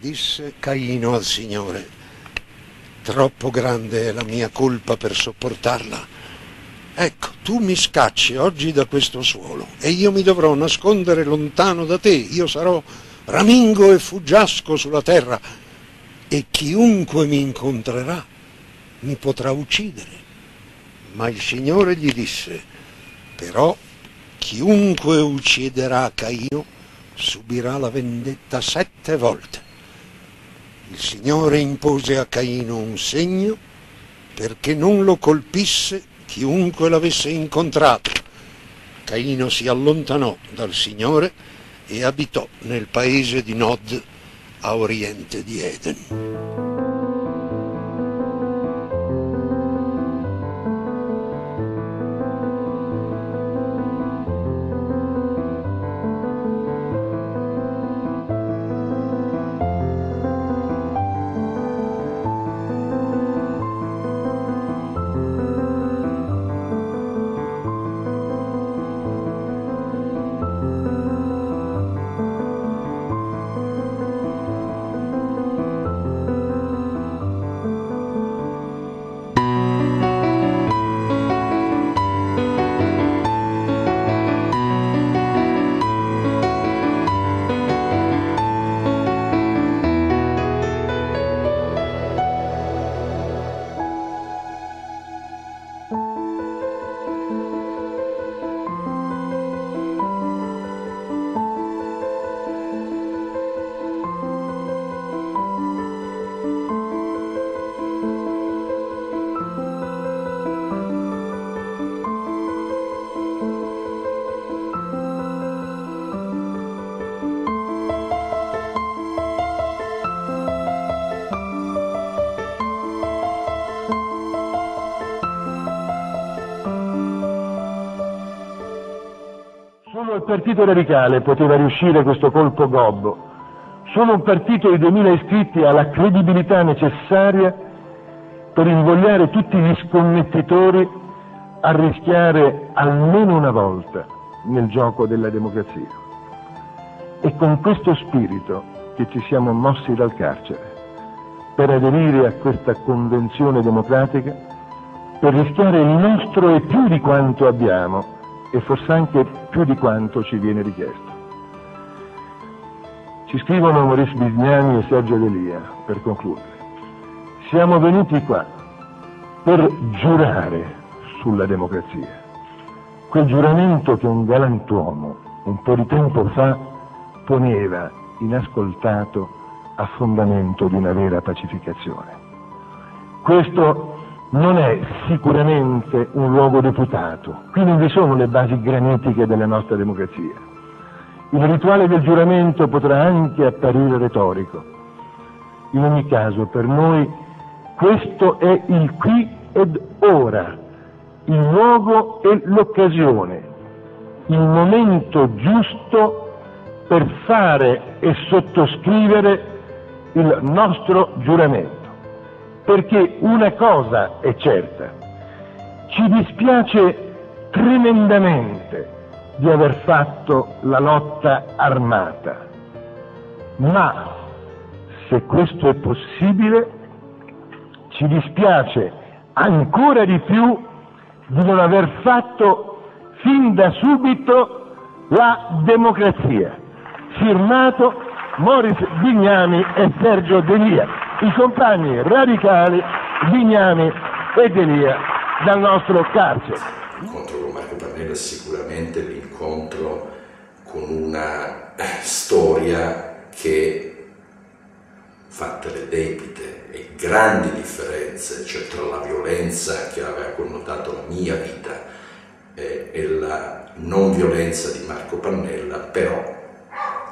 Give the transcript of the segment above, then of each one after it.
Disse Caino al Signore, troppo grande è la mia colpa per sopportarla. Ecco, tu mi scacci oggi da questo suolo e io mi dovrò nascondere lontano da te. Io sarò ramingo e fuggiasco sulla terra e chiunque mi incontrerà mi potrà uccidere. Ma il Signore gli disse, però chiunque ucciderà Caino subirà la vendetta sette volte. Il Signore impose a Caino un segno perché non lo colpisse chiunque l'avesse incontrato. Caino si allontanò dal Signore e abitò nel paese di Nod a oriente di Eden. Partito radicale poteva riuscire questo colpo gobbo. Solo un partito di 2000 iscritti ha la credibilità necessaria per invogliare tutti gli scommettitori a rischiare almeno una volta nel gioco della democrazia. È con questo spirito che ci siamo mossi dal carcere, per aderire a questa convenzione democratica, per rischiare il nostro e più di quanto abbiamo e forse anche più di quanto ci viene richiesto. Ci scrivono Maurice Bignani e Sergio Delia, per concludere. Siamo venuti qua per giurare sulla democrazia. Quel giuramento che un galantuomo un po' di tempo fa poneva inascoltato a fondamento di una vera pacificazione. Questo non è sicuramente un luogo deputato, qui non vi sono le basi granitiche della nostra democrazia. Il rituale del giuramento potrà anche apparire retorico. In ogni caso, per noi questo è il qui ed ora, il luogo e l'occasione, il momento giusto per fare e sottoscrivere il nostro giuramento perché una cosa è certa, ci dispiace tremendamente di aver fatto la lotta armata, ma se questo è possibile, ci dispiace ancora di più di non aver fatto fin da subito la democrazia. Firmato Moris Bignami e Sergio Delia i compagni radicali Vignani e Delia dal nostro carcere. L'incontro con Marco Pannella è sicuramente l'incontro con una storia che, fatte le debite e grandi differenze, cioè tra la violenza che aveva connotato la mia vita e, e la non violenza di Marco Pannella, però,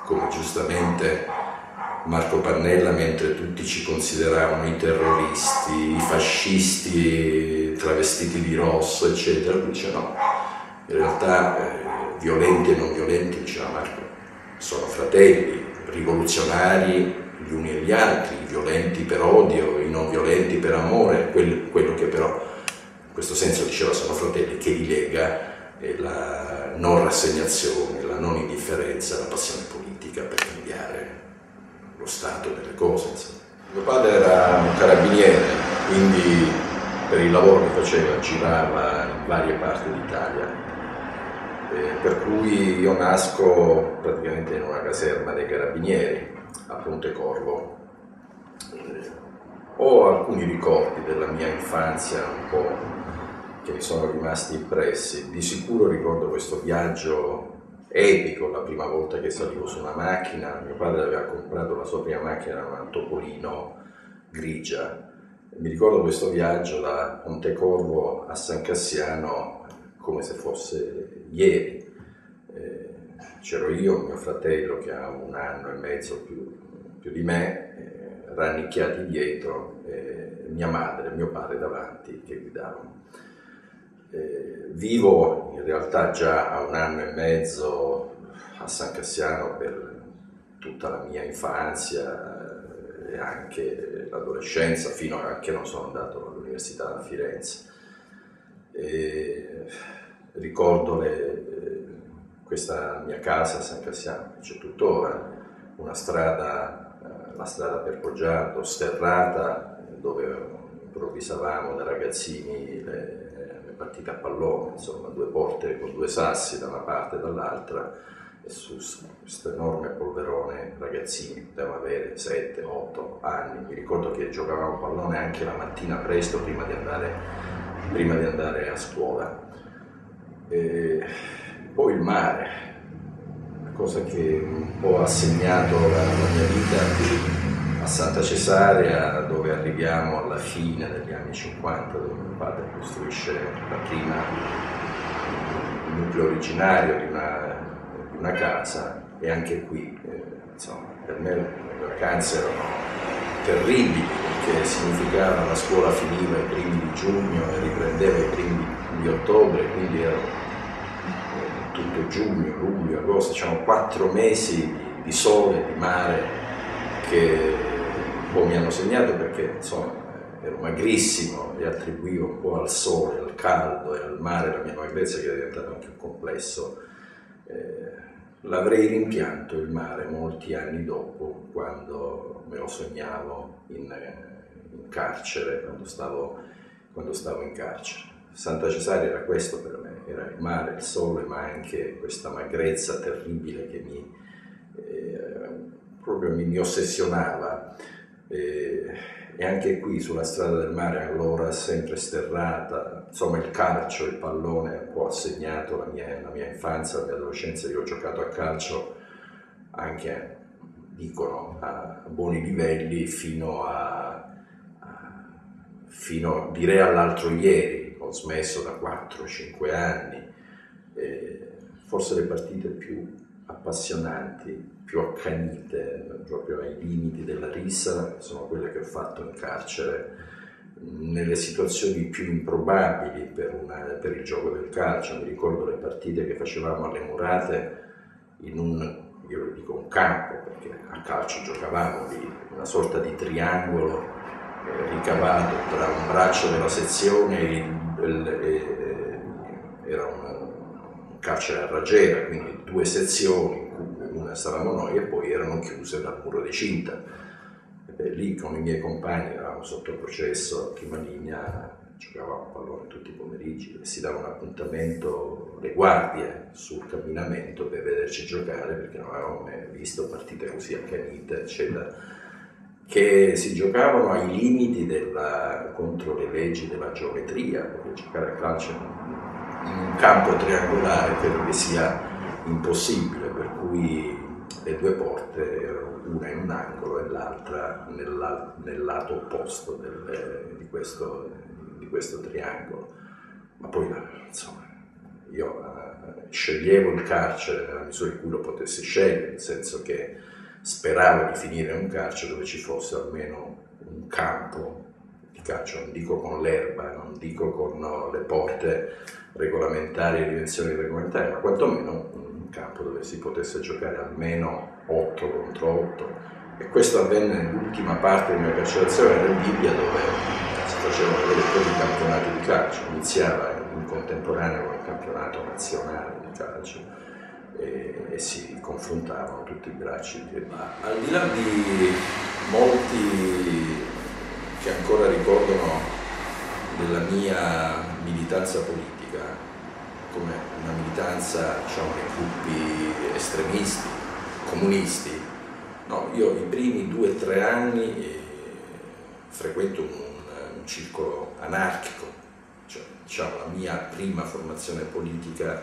come giustamente Marco Pannella mentre tutti ci consideravano i terroristi, i fascisti travestiti di rosso, eccetera, lui dice no, in realtà eh, violenti e non violenti, diceva Marco, sono fratelli, rivoluzionari gli uni e gli altri, i violenti per odio, i non violenti per amore, quello, quello che però in questo senso diceva sono fratelli, che li lega è la non rassegnazione, la non indifferenza, la passione politica lo stato delle cose. Insomma. Mio padre era un carabiniere, quindi per il lavoro che faceva girava in varie parti d'Italia, eh, per cui io nasco praticamente in una caserma dei carabinieri a Pontecorvo. Eh, ho alcuni ricordi della mia infanzia un po' che mi sono rimasti impressi. Di sicuro ricordo questo viaggio epico, la prima volta che salivo su una macchina. Mio padre aveva comprato la sua prima macchina, una Topolino grigia. Mi ricordo questo viaggio da Montecorvo a San Cassiano come se fosse ieri. Eh, c'ero io, mio fratello che ha un anno e mezzo più, più di me, eh, rannicchiati dietro, eh, mia madre e mio padre davanti che guidavano. Eh, vivo in realtà già a un anno e mezzo a San Cassiano per tutta la mia infanzia e anche l'adolescenza, fino a che non sono andato all'università a Firenze. E ricordo le, questa mia casa a San Cassiano, c'è tuttora, una strada, eh, la strada per Poggiato, sterrata, dove improvvisavamo da ragazzini le, partita a pallone, insomma, due porte con due sassi da una parte e dall'altra, e su questo enorme polverone ragazzini, potevano avere 7, 8 anni, mi ricordo che giocavamo a pallone anche la mattina presto prima di andare, prima di andare a scuola. E poi il mare, una cosa che un po' ha segnato la, la mia vita a Santa Cesarea dove arriviamo alla fine degli anni 50 dove padre costruisce la prima, il nucleo originario di una, di una casa e anche qui eh, insomma, per me le vacanze erano terribili perché significava la scuola finiva i primi di giugno e riprendeva i primi di ottobre quindi ero eh, tutto giugno, luglio, agosto, diciamo quattro mesi di, di sole, di mare che po' mi hanno segnato perché insomma ero magrissimo e attribuivo un po' al sole, al caldo e al mare la mia magrezza che è diventato anche un complesso. Eh, l'avrei rimpianto il mare molti anni dopo quando me lo sognavo in, in carcere, quando stavo, quando stavo in carcere. Santa Cesaria era questo per me, era il mare, il sole, ma anche questa magrezza terribile che mi, eh, proprio mi, mi ossessionava. E, e, anche qui sulla strada del mare allora sempre sterrata, insomma il calcio, il pallone un po' ha segnato la mia, la mia infanzia, la mia adolescenza, io ho giocato a calcio anche, dicono, a buoni livelli fino a, a fino direi all'altro ieri, ho smesso da 4-5 anni, e forse le partite più appassionanti più accanite, proprio ai limiti della rissa, sono quelle che ho fatto in carcere nelle situazioni più improbabili per, una, per, il gioco del calcio. Mi ricordo le partite che facevamo alle murate in un, io lo dico un campo, perché a calcio giocavamo lì, una sorta di triangolo eh, ricavato tra un braccio della sezione e, il, e, e era un, un carcere a raggiera, quindi due sezioni stavamo noi e poi erano chiuse dal muro di cinta. E lì con i miei compagni eravamo sotto processo a Chimaligna, giocavamo a pallone tutti i pomeriggi e si dava un appuntamento le guardie sul camminamento per vederci giocare perché non avevamo mai visto partite così accanite, eccetera, che si giocavano ai limiti della, contro le leggi della geometria, perché giocare a calcio in un campo triangolare credo che sia impossibile, per cui le due porte una in un angolo e l'altra nel, nel lato opposto del, di, questo, di, questo, triangolo. Ma poi, insomma, io uh, sceglievo il carcere nella misura in cui lo potessi scegliere, nel senso che speravo di finire in un carcere dove ci fosse almeno un campo di calcio, non dico con l'erba, non dico con le porte regolamentari e dimensioni regolamentari, ma quantomeno un campo dove si potesse giocare almeno 8 contro 8 e questo avvenne nell'ultima parte della mia carcerazione nel Bibbia dove si facevano vedere tutti i campionati di calcio, iniziava in contemporanea con il campionato nazionale di calcio e, e si confrontavano tutti i bracci. Ma al di là di molti che ancora ricordano della mia militanza politica come una militanza diciamo, nei gruppi estremisti, comunisti, no, io i primi due o tre anni eh, frequento un, un circolo anarchico, cioè, diciamo, la mia prima formazione politica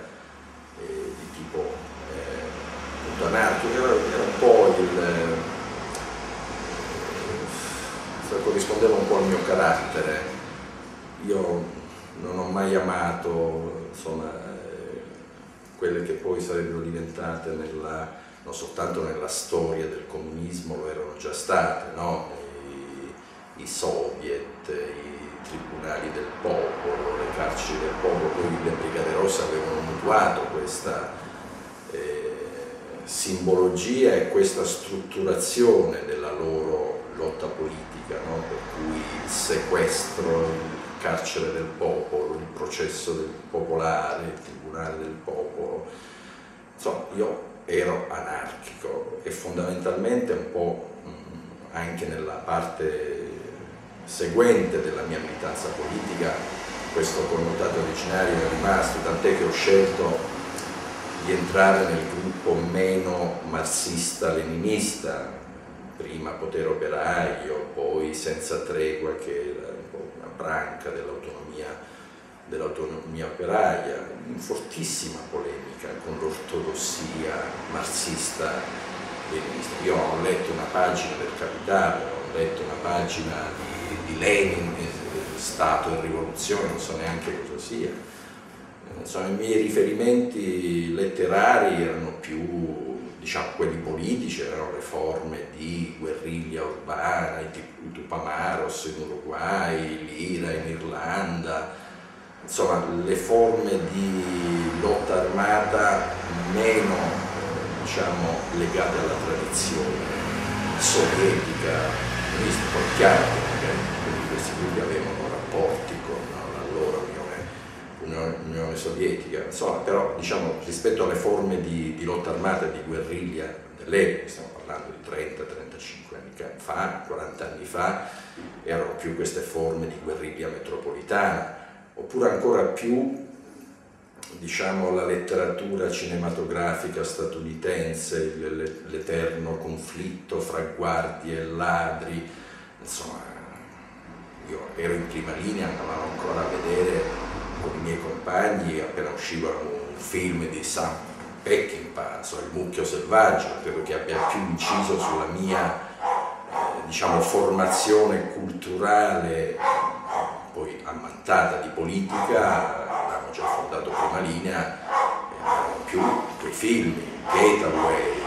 eh, di tipo eh, anarchico era, era, un po' il eh, corrispondeva un po' al mio carattere. Io non ho mai amato insomma, eh, quelle che poi sarebbero diventate nella, non soltanto nella storia del comunismo, lo erano già state, no? i soviet, i tribunali del popolo, le carceri del popolo, poi le Brigate Rosse avevano mutuato questa eh, simbologia e questa strutturazione della loro lotta politica, no? per cui il sequestro, carcere del popolo, il processo del popolare, il tribunale del popolo. Insomma, io ero anarchico e fondamentalmente un po' anche nella parte seguente della mia militanza politica questo connotato originario è rimasto, tant'è che ho scelto di entrare nel gruppo meno marxista-leninista, prima potere operaio, poi senza tregua che era branca dell'autonomia dell'autonomia operaia, in fortissima polemica con l'ortodossia marxista leninista. Io ho letto una pagina del Capitale, ho letto una pagina di di Lenin, Stato e rivoluzione, non so neanche cosa sia. Insomma, i miei riferimenti letterari erano più, diciamo, quelli politici, erano le forme di guerriglia urbana, i Tupamaros in Uruguay, insomma, le forme di lotta armata meno, diciamo, legate alla tradizione sovietica, poi chiaro questi avevano rapporti con l'allora Unione, Unione, Sovietica, insomma, però diciamo, rispetto alle forme di, di lotta armata e di guerriglia dell'epoca, stiamo parlando di 30-35 anni fa, 40 anni fa, erano più queste forme di guerriglia metropolitana, oppure ancora più diciamo, la letteratura cinematografica statunitense, l'eterno conflitto fra guardie e ladri, insomma io ero in prima linea, andavamo ancora a vedere con i miei compagni appena usciva un film di Sam Peckinpah, Il mucchio selvaggio, credo che abbia più inciso sulla mia eh, diciamo, formazione culturale, poi ammantata di politica, avevamo già fondato prima linea, eh, più quei film, Gateway,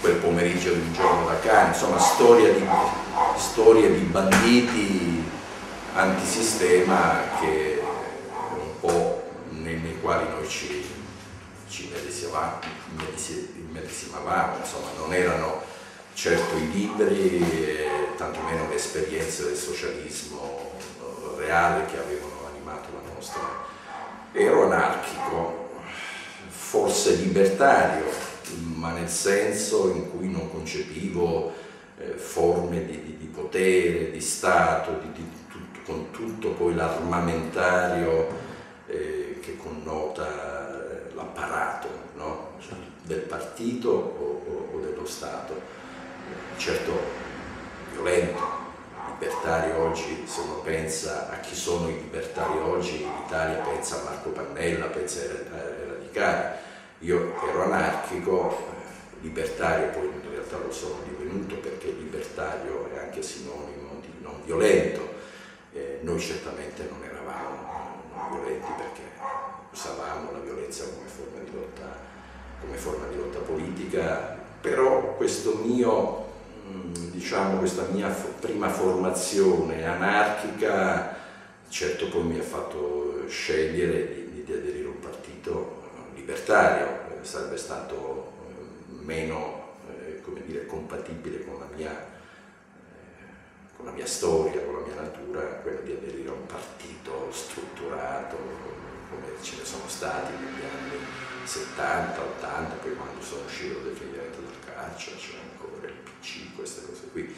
quel pomeriggio di un giorno da cane, insomma storia di, storie di banditi antisistema che un po' nei, nei quali noi ci, ci immedesimavamo, insomma non erano certo i libri, tantomeno le esperienze del socialismo reale che avevano animato la nostra. Ero anarchico, forse libertario, ma nel senso in cui non concepivo eh, forme di, di, di, potere, di Stato, di tutto, con tutto poi l'armamentario eh, che connota eh, l'apparato no? cioè, del partito o, o, o dello Stato. Certo, violento, libertario oggi, se uno pensa a chi sono i libertari oggi, in Italia pensa a Marco Pannella, pensa ai radicali, io ero anarchico, libertario poi in realtà lo sono divenuto perché libertario è anche sinonimo di non violento. Eh, noi certamente non eravamo non violenti perché usavamo la violenza come forma di lotta, come forma di lotta politica, però questo mio, mm, diciamo, questa mia prima formazione anarchica certo poi mi ha fatto scegliere di, di aderire a un partito libertario, eh, sarebbe stato eh, meno eh, dire, compatibile con la, mia, con la, mia, storia, con la mia natura, quello di aderire a un partito strutturato, come ce ne sono stati negli anni 70, 80, poi quando sono uscito definitivamente dal carcere, c'era ancora il PC, queste cose qui.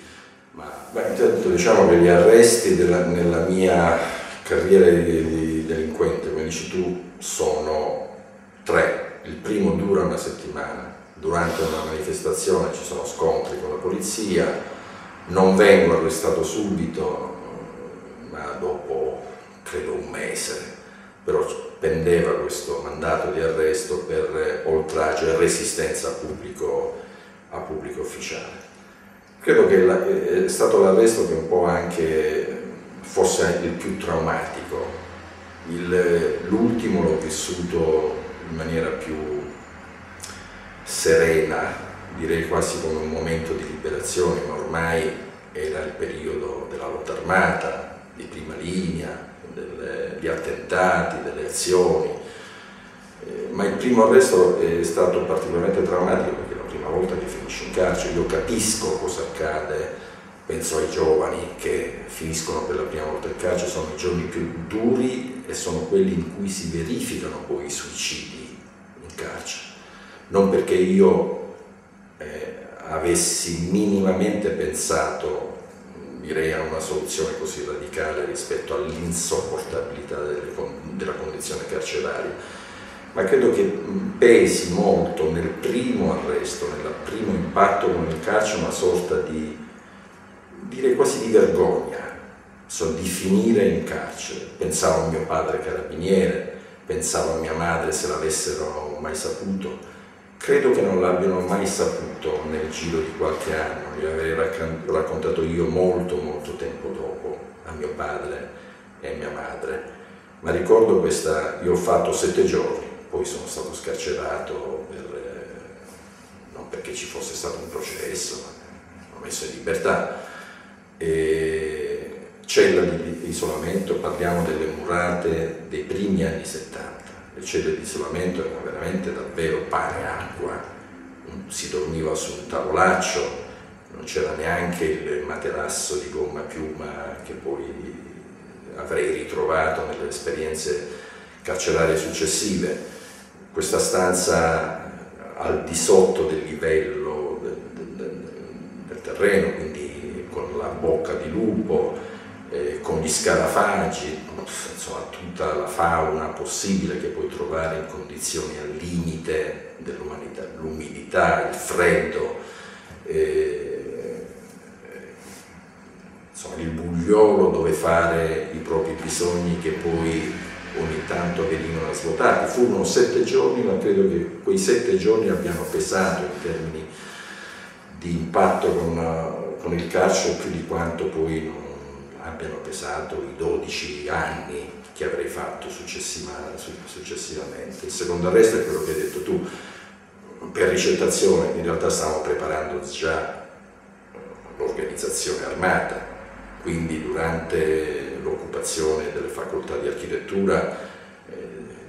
Ma beh, intanto diciamo che gli arresti della, nella mia carriera di, di delinquente, come dici tu, sono tre. Il primo dura una settimana, durante una manifestazione ci sono scontri con la polizia, non vengo arrestato subito, ma dopo credo un mese, però pendeva questo mandato di arresto per oltraggio e resistenza a pubblico, a pubblico ufficiale. Credo che è stato l'arresto che un po' anche forse il più traumatico. l'ultimo l'ho vissuto in maniera più serena, direi quasi come un momento di liberazione, ma ormai era il periodo della lotta armata, di prima linea, degli attentati, delle azioni, eh, ma il primo arresto è stato particolarmente traumatico prima volta che finisce in carcere, io capisco cosa accade, penso ai giovani che finiscono per la prima volta in carcere, sono i giorni più duri e sono quelli in cui si verificano poi i suicidi in carcere, non perché io eh, avessi minimamente pensato direi a una soluzione così radicale rispetto all'insopportabilità della condizione carceraria, ma credo che pesi molto nel primo arresto, nel primo impatto con il carcere una sorta di, direi quasi di vergogna, so, di finire in carcere. Pensavo a mio padre carabiniere, pensavo a mia madre se l'avessero mai saputo, Credo che non l'abbiano mai saputo nel giro di qualche anno, li avrei raccontato io molto molto tempo dopo a mio padre e a mia madre, ma ricordo questa, io ho fatto sette giorni, poi sono stato scarcerato per, eh, non perché ci fosse stato un processo, ma ho messo in libertà. E cella di isolamento, parliamo delle murate dei primi anni 70 le celle di isolamento erano veramente davvero pane e acqua, si dormiva su un tavolaccio, non c'era neanche il materasso di gomma piuma che poi avrei ritrovato nelle esperienze carcerarie successive. Questa stanza al di sotto del livello del, del, del terreno, quindi con la bocca di lupo, eh, con gli scarafaggi, insomma tutta la fauna possibile che puoi trovare in condizioni al limite dell'umanità, l'umidità, il freddo, eh, insomma il bugliolo dove fare i propri bisogni che poi ogni tanto venivano svuotati. Furono sette giorni, ma credo che quei sette giorni abbiano pesato in termini di impatto con, con il carcere più di quanto poi non, abbiano pesato i 12 anni che avrei fatto successiva, successivamente. Il secondo arresto è quello che hai detto tu, per ricettazione in realtà stavamo preparando già l'organizzazione armata, quindi durante l'occupazione delle facoltà di architettura eh,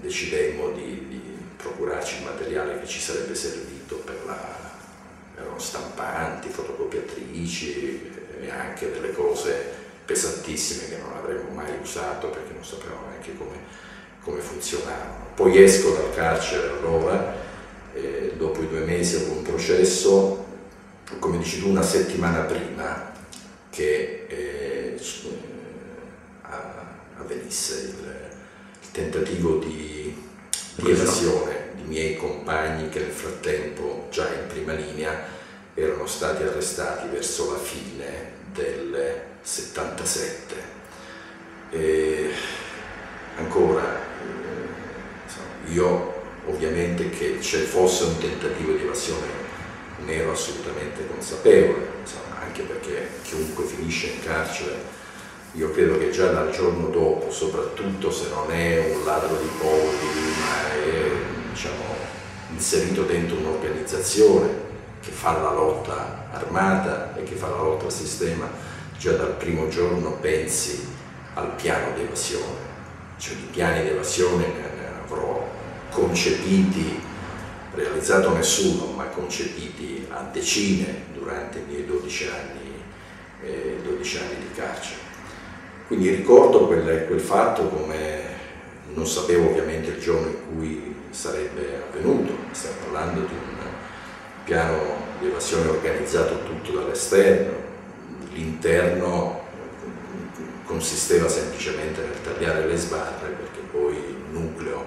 decidemmo di, di, procurarci il materiale che ci sarebbe servito per la erano stampanti, fotocopiatrici e anche delle cose pesantissime che non avremmo mai usato perché non sapevamo neanche come, come funzionavano. Poi esco dal carcere allora, eh, dopo i due mesi avevo un processo, come dici tu, una settimana prima che eh, avvenisse il, il tentativo di, di evasione di miei compagni che nel frattempo, già in prima linea, erano stati arrestati verso la fine del 77. E ancora, eh, io ovviamente che ci fosse un tentativo di evasione ne ero assolutamente consapevole, insomma, anche perché chiunque finisce in carcere, io credo che già dal giorno dopo, soprattutto se non è un ladro di polli, ma è diciamo, inserito dentro un'organizzazione che fa la lotta armata e che fa la lotta al sistema, già dal primo giorno pensi al piano di evasione, cioè di piani di evasione ne avrò concepiti, realizzato nessuno, ma concepiti a decine durante i miei 12 anni, eh, 12 anni di carcere. Quindi ricordo quel, quel fatto come non sapevo ovviamente il giorno in cui sarebbe avvenuto, stiamo parlando di un piano di evasione organizzato tutto dall'esterno, l'interno consisteva semplicemente nel tagliare le sbarre perché poi il nucleo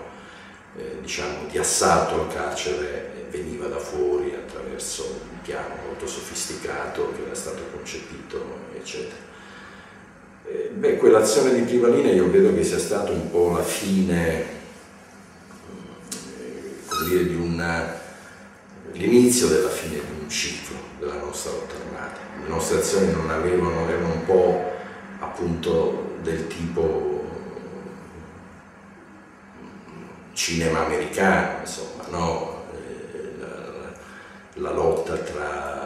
eh, diciamo, di assalto al carcere veniva da fuori attraverso un piano molto sofisticato che era stato concepito, eccetera. Eh, beh, quell'azione di prima linea io vedo che sia stata un po' la fine eh, dire, di una, l'inizio della fine di un ciclo della nostra lotta armata. Le nostre azioni non avevano, erano un po' appunto del tipo cinema americano, insomma, no? Eh, la, la, lotta tra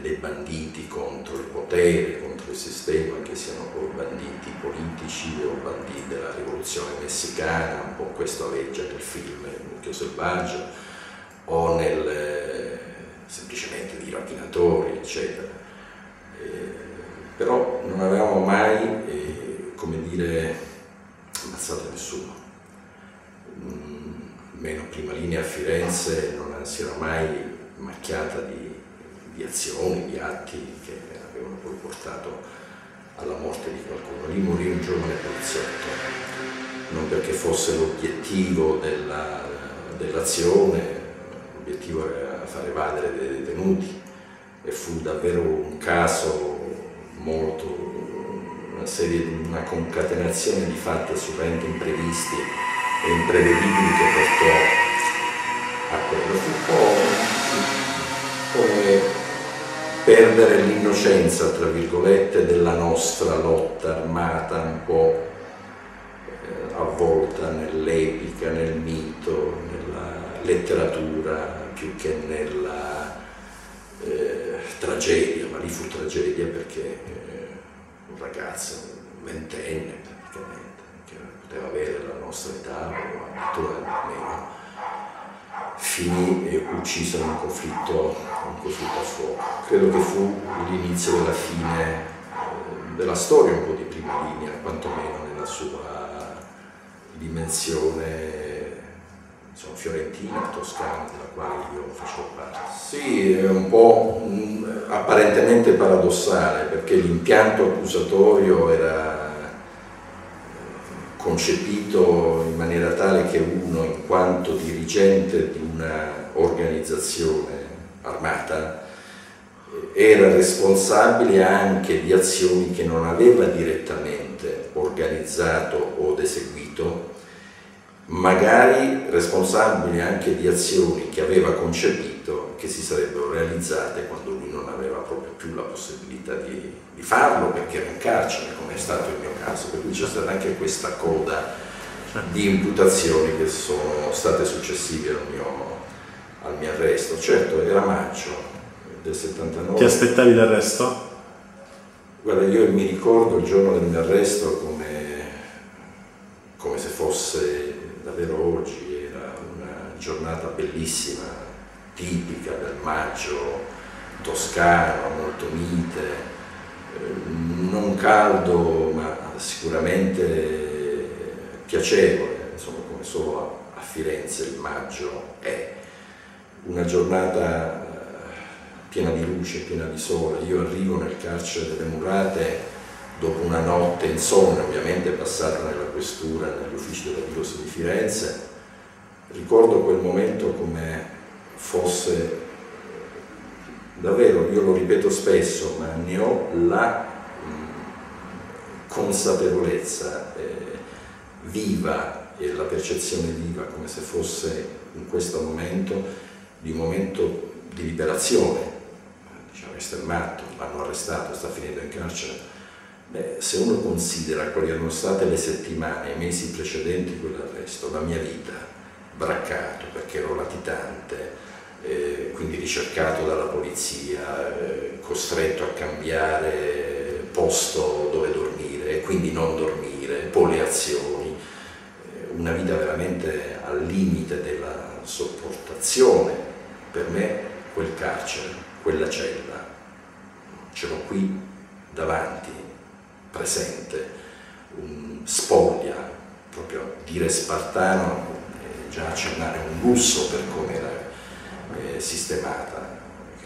dei, banditi contro il potere, contro il sistema, che siano poi banditi politici o banditi della rivoluzione messicana, un po' questo aleggia nel film Il mucchio selvaggio, o nel semplicemente di rapinatori, eccetera. Eh, però non avevamo mai, eh, come dire, ammazzato nessuno. Mm, meno prima linea a Firenze non si era mai macchiata di, di azioni, di atti che avevano poi portato alla morte di qualcuno. Lì morì un giovane poliziotto, non perché fosse l'obiettivo della, dell'azione, l'obiettivo era far evadere dei detenuti e fu davvero un caso molto, una serie, una concatenazione di fatti assolutamente imprevisti e imprevedibili che portò a quello. Fu un po' come perdere l'innocenza, tra virgolette, della nostra lotta armata, un po' eh, avvolta nell'epica, nel mito, nella letteratura, più che nella eh, tragedia, ma lì fu tragedia perché eh, un ragazzo, un ventenne praticamente, che poteva avere la nostra età o addirittura meno, finì ucciso in un conflitto, un conflitto a fuoco. Credo che fu l'inizio della fine eh, della storia un po' di prima linea, quantomeno nella sua dimensione insomma, fiorentina, toscana, della quale io facevo parte. Sì, è un po' mh, apparentemente paradossale perché l'impianto accusatorio era concepito in maniera tale che uno, in quanto dirigente di un'organizzazione armata, era responsabile anche di azioni che non aveva direttamente organizzato o eseguito, magari responsabile anche di azioni che aveva concepito che si sarebbero realizzate quando lui non aveva proprio più la possibilità di, di farlo perché era in carcere, come è stato il mio caso, per cui c'è stata anche questa coda di imputazioni che sono state successive al mio, al mio arresto. Certo, era maggio del 79. Ti aspettavi l'arresto? Guarda, io mi ricordo il giorno del mio arresto come, come se fosse davvero oggi era una giornata bellissima, tipica del maggio toscano, molto mite, non caldo ma sicuramente piacevole, insomma come solo a Firenze il maggio è. Una giornata eh, piena di luce, piena di sole. Io arrivo nel carcere delle Murate dopo una notte insonne, ovviamente passata nella questura, negli uffici della Diocesi di Firenze, ricordo quel momento come fosse davvero, io lo ripeto spesso, ma ne ho la consapevolezza eh, viva e la percezione viva come se fosse in questo momento di un momento di liberazione, diciamo, esternato, l'hanno arrestato, sta finendo in carcere, Beh, se uno considera quali erano state le settimane, i mesi precedenti quell'arresto, la mia vita, braccato perché ero latitante, eh, quindi ricercato dalla polizia, eh, costretto a cambiare posto dove dormire e quindi non dormire, poi le azioni, eh, una vita veramente al limite della sopportazione. Per me quel carcere, quella cella, ce l'ho qui davanti, presente, un spoglia proprio dire spartano, eh, già accennare un lusso per come era eh, sistemata.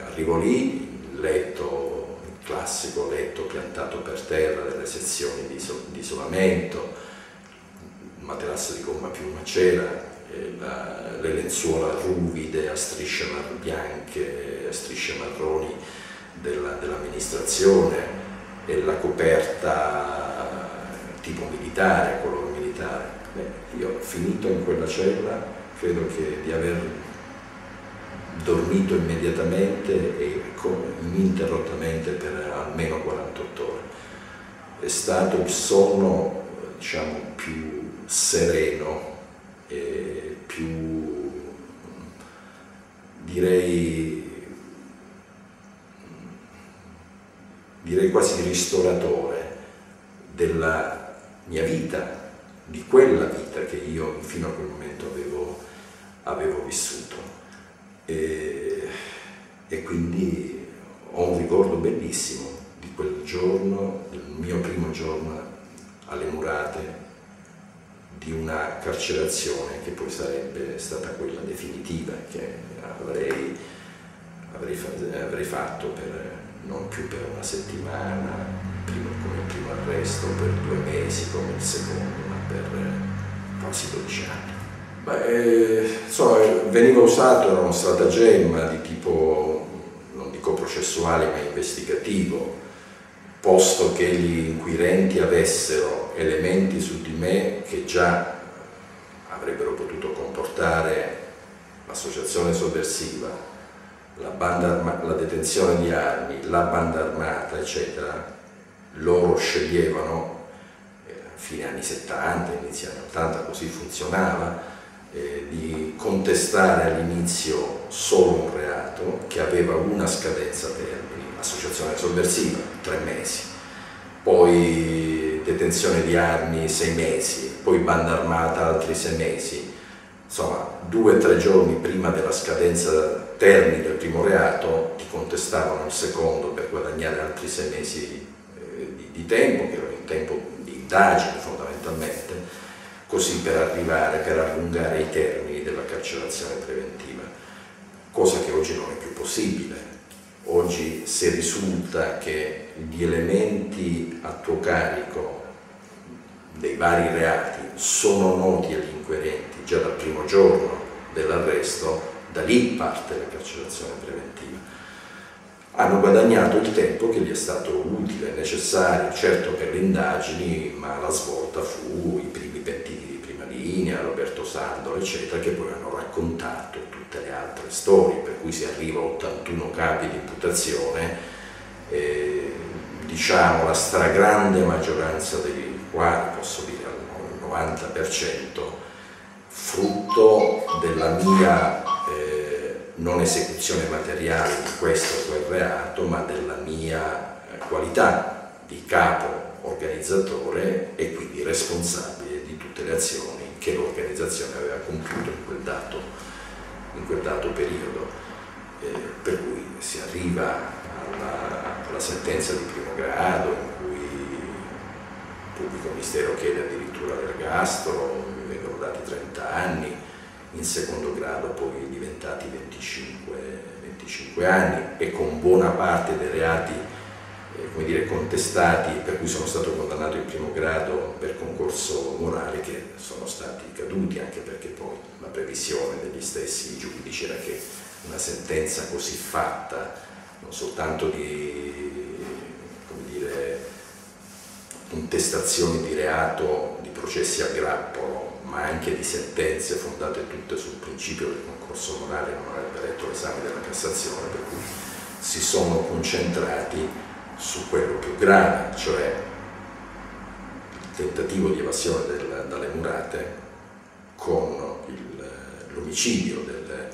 Arrivo lì, letto, classico letto piantato per terra delle sezioni di, di isolamento, materasso di gomma più macera, la, le lenzuola ruvide a strisce bianche, a strisce marroni della, dell'amministrazione e la coperta tipo militare, colore militare. Beh, io finito in quella cella credo che di aver dormito immediatamente e ininterrottamente per almeno 48 ore. È stato il sonno diciamo, più sereno e più direi, direi quasi ristoratore della mia vita, di quella vita che io fino a quel momento avevo, avevo vissuto. E, e quindi ho un ricordo bellissimo di quel giorno, del mio primo giorno alle murate di una carcerazione che poi sarebbe stata quella definitiva che avrei, avrei, avrei fatto per, non più per una settimana, prima, come il primo arresto, per due mesi come il secondo, ma per quasi 12 anni. Beh, eh, insomma, veniva usato, era uno stratagemma di tipo, non dico processuale, ma investigativo, posto che gli inquirenti avessero elementi su di me che già avrebbero potuto comportare l'associazione sovversiva, la, banda, la detenzione di armi, la banda armata, eccetera, loro sceglievano, eh, fine anni 70, inizio anni 80, così funzionava, eh, di contestare all'inizio solo un reato che aveva una scadenza termine associazione sovversiva, tre mesi, poi detenzione di armi sei mesi, poi banda armata altri sei mesi, insomma due o tre giorni prima della scadenza termine del primo reato ti contestavano il secondo per guadagnare altri sei mesi eh, di, di tempo, che era un tempo di indagine fondamentalmente, così per arrivare, per allungare i termini della carcerazione preventiva, cosa che oggi non è più possibile Oggi se risulta che gli elementi a tuo carico dei vari reati sono noti agli inquirenti già dal primo giorno dell'arresto, da lì parte la carcerazione preventiva. Hanno guadagnato il tempo che gli è stato utile, necessario, certo per le indagini, ma la svolta fu i primi linea, Roberto Sandro, eccetera, che poi hanno raccontato tutte le altre storie, per cui si arriva a 81 capi di imputazione, eh, diciamo la stragrande maggioranza dei quali, posso dire al 90%, frutto della mia eh, non esecuzione materiale di questo o quel reato, ma della mia eh, qualità di capo organizzatore e quindi responsabile di tutte le azioni che l'organizzazione aveva compiuto in quel dato, in quel dato periodo. Eh, per cui si arriva alla, alla, sentenza di primo grado in cui il pubblico ministero chiede addirittura l'ergastolo, vengono dati 30 anni, in secondo grado poi diventati 25, 25 anni e con buona parte dei reati come dire, contestati per cui sono stato condannato in primo grado per concorso morale che sono stati caduti anche perché poi la previsione degli stessi giudici era che una sentenza così fatta non soltanto di dire, contestazioni di reato di processi a grappolo ma anche di sentenze fondate tutte sul principio del concorso morale non avrebbe letto l'esame della Cassazione per cui si sono concentrati su quello più grave, cioè il tentativo di evasione del, dalle murate con l'omicidio del,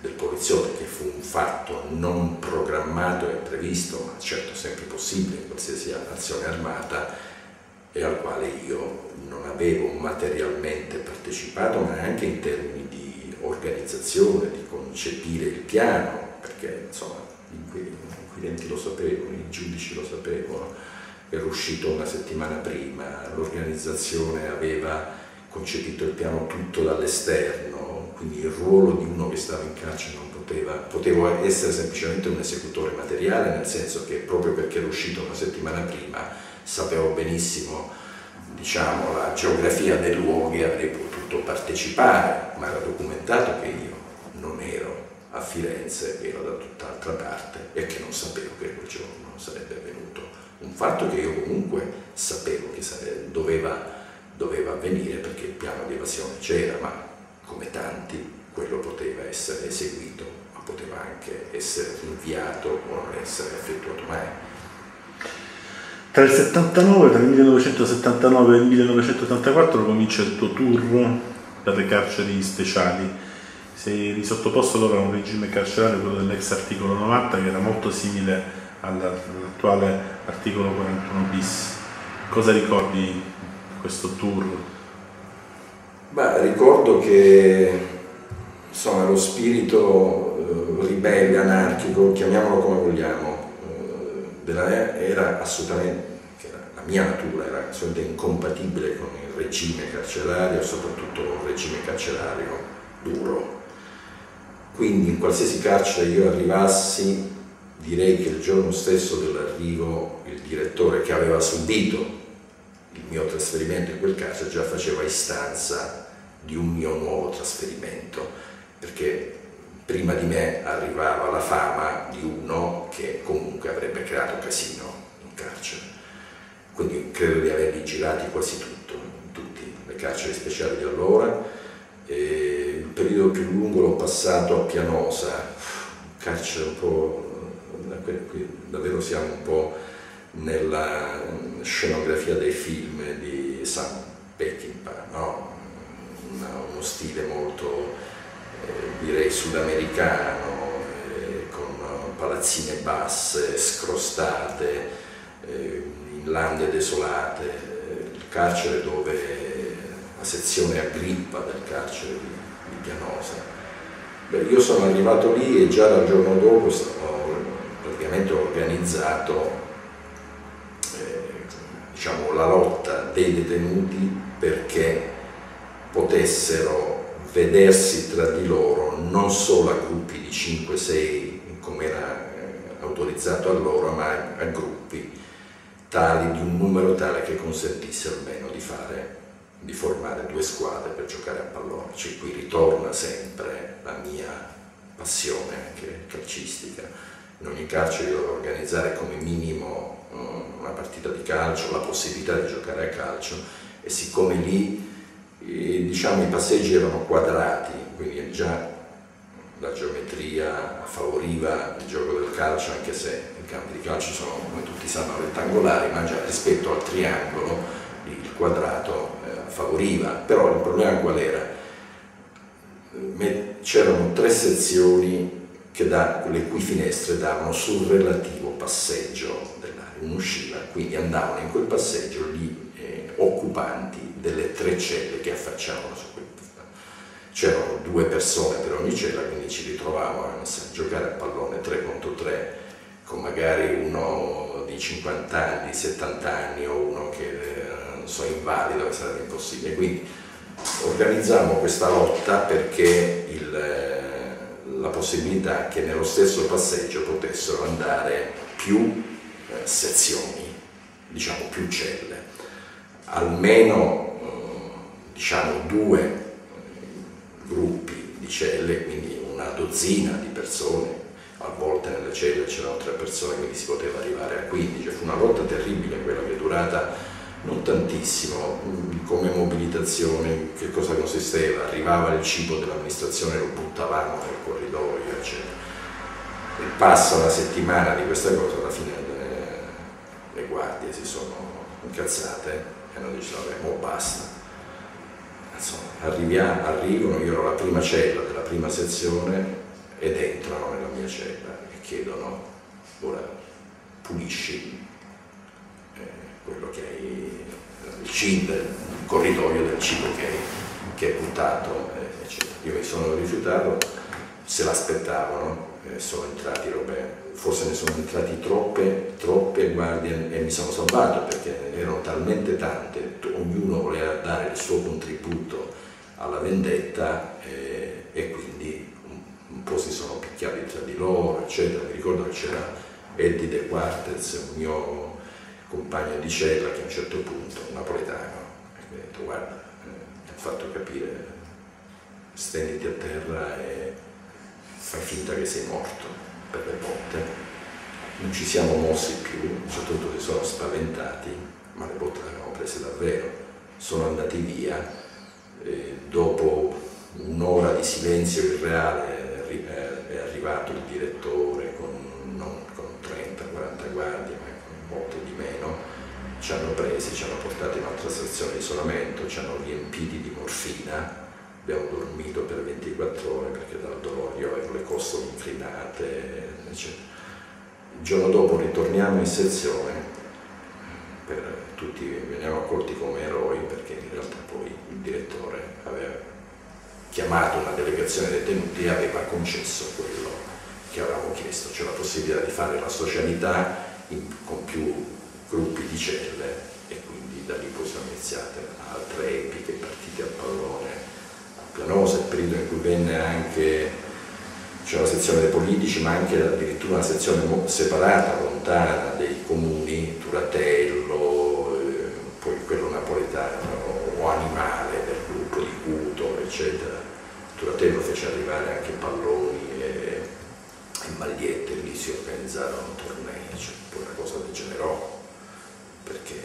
del poliziotto che fu un fatto non programmato e previsto, ma certo sempre possibile in qualsiasi azione armata e al quale io non avevo materialmente partecipato, ma anche in termini di organizzazione, di concepire il piano, perché insomma inquirenti lo sapevano, i giudici lo sapevano, era uscito una settimana prima, l'organizzazione aveva concepito il piano tutto dall'esterno, quindi il ruolo di uno che stava in carcere non poteva, potevo essere semplicemente un esecutore materiale, nel senso che proprio perché ero uscito una settimana prima sapevo benissimo diciamo, la geografia dei luoghi, avrei potuto partecipare, ma era documentato che io non ero a Firenze, ero da tutt'altra parte e che non sapevo che quel giorno sarebbe avvenuto. Un fatto che io comunque sapevo che sarebbe, doveva, doveva avvenire perché il piano di evasione c'era, ma come tanti quello poteva essere eseguito, ma poteva anche essere rinviato o non essere effettuato mai. Tra il 79, tra il 1979 e il 1984 comincia il tuo tour per le carceri speciali. Sei sottoposto allora a un regime carcerario, quello dell'ex articolo 90, che era molto simile all'attuale articolo 41 bis. Cosa ricordi di questo tour? Beh, ricordo che insomma, lo spirito eh, ribelle, anarchico, chiamiamolo come vogliamo, eh, della, era assolutamente, la mia natura era assolutamente incompatibile con il regime carcerario, soprattutto un regime carcerario duro. Quindi in qualsiasi carcere io arrivassi, direi che il giorno stesso dell'arrivo il direttore che aveva subito il mio trasferimento in quel carcere già faceva istanza di un mio nuovo trasferimento perché prima di me arrivava la fama di uno che comunque avrebbe creato casino in carcere. Quindi credo di averli girati quasi tutto, in tutte le carceri speciali di allora. E il periodo più lungo l'ho passato a Pianosa, carcere un po', davvero siamo un po' nella scenografia dei film di Sam Peckinpah, no? uno stile molto eh, direi sudamericano, eh, con palazzine basse, scrostate, eh, in lande desolate, il carcere dove la sezione Agrippa del carcere di, di Pianosa. Beh, io sono arrivato lì e già dal giorno dopo ho praticamente organizzato eh, diciamo, la lotta dei detenuti perché potessero vedersi tra di loro non solo a gruppi di 5-6 come era eh, autorizzato allora, ma a gruppi tali di un numero tale che consentisse almeno di, fare, di formare due squadre per giocare a pallone. Cioè qui ritorna sempre la mia passione anche calcistica. In ogni carcere io dovevo organizzare come minimo eh, una partita di calcio, la possibilità di giocare a calcio e siccome lì e, diciamo, i passeggi erano quadrati, quindi già la geometria favoriva il gioco del calcio, anche se i campi di calcio sono, come tutti sanno, rettangolari, ma già rispetto al triangolo il quadrato eh, favoriva. Però il problema qual era? C'erano tre sezioni da, le cui finestre davano sul relativo passeggio dell'aria, uno usciva, quindi andavano in quel passeggio gli eh, occupanti delle tre celle che affacciavano su quel c'erano due persone per ogni cella, quindi ci ritrovavamo a giocare a pallone 3 contro 3 con magari uno di 50 anni, 70 anni o uno che eh, non so, invalido, che sarebbe impossibile. Quindi organizzavamo questa lotta perché il, eh, la possibilità che nello stesso passeggio potessero andare più eh, sezioni, diciamo più celle, almeno diciamo due gruppi di celle, quindi una dozzina di persone, a volte nelle celle c'erano tre persone, quindi si poteva arrivare a 15, fu una lotta terribile quella che è durata non tantissimo, come mobilitazione, che cosa consisteva? Arrivava il cibo dell'amministrazione, lo buttavamo nel corridoio, eccetera. E passa una settimana di questa cosa, alla fine le, le guardie si sono incazzate e hanno detto vabbè, mo basta insomma, arrivano, io ero la prima cella della prima sezione ed entrano nella mia cella e chiedono, ora pulisci eh, quello che hai, il cibo, il corridoio del cibo che hai, che hai buttato, eh, Io mi sono rifiutato se l'aspettavano, eh, sono entrati robe, forse ne sono entrati troppe, troppe guardie e mi sono salvato perché erano talmente tante, ognuno voleva dare il suo contributo alla vendetta eh, e quindi un, po' si sono picchiati tra di loro, eccetera. Mi ricordo che c'era Eddie De Quartez, un mio compagno di cella che a un certo punto, un napoletano, mi ha detto guarda, eh, mi ha fatto capire, stenditi a terra e fai finta che sei morto per le botte. Non ci siamo mossi più, a un si sono spaventati, ma le botte le abbiamo prese davvero. Sono andati via, dopo un'ora di silenzio irreale è arrivato il direttore con, con 30-40 guardie, ma con molto di meno, ci hanno presi, ci hanno portati in un'altra stazione di isolamento, ci hanno riempiti di morfina abbiamo dormito per 24 ore perché dal dolore io avevo le costole inclinate, eccetera. Il giorno dopo ritorniamo in sezione, per tutti veniamo accolti come eroi perché in realtà poi il direttore aveva chiamato una delegazione detenuti e aveva concesso quello che avevamo chiesto, cioè la possibilità di fare la socialità in, con più gruppi di celle e quindi da lì poi sono iniziate altre epiche partite a pallone Pianosa, il periodo in cui venne anche c'è una sezione dei politici, ma anche addirittura una sezione separata, lontana dei comuni, Turatello, eh, poi quello napoletano, o Animale del gruppo di Cuto, eccetera. Turatello fece arrivare anche palloni e, e magliette, lì si organizzarono tornei, cioè, poi la cosa degenerò, perché,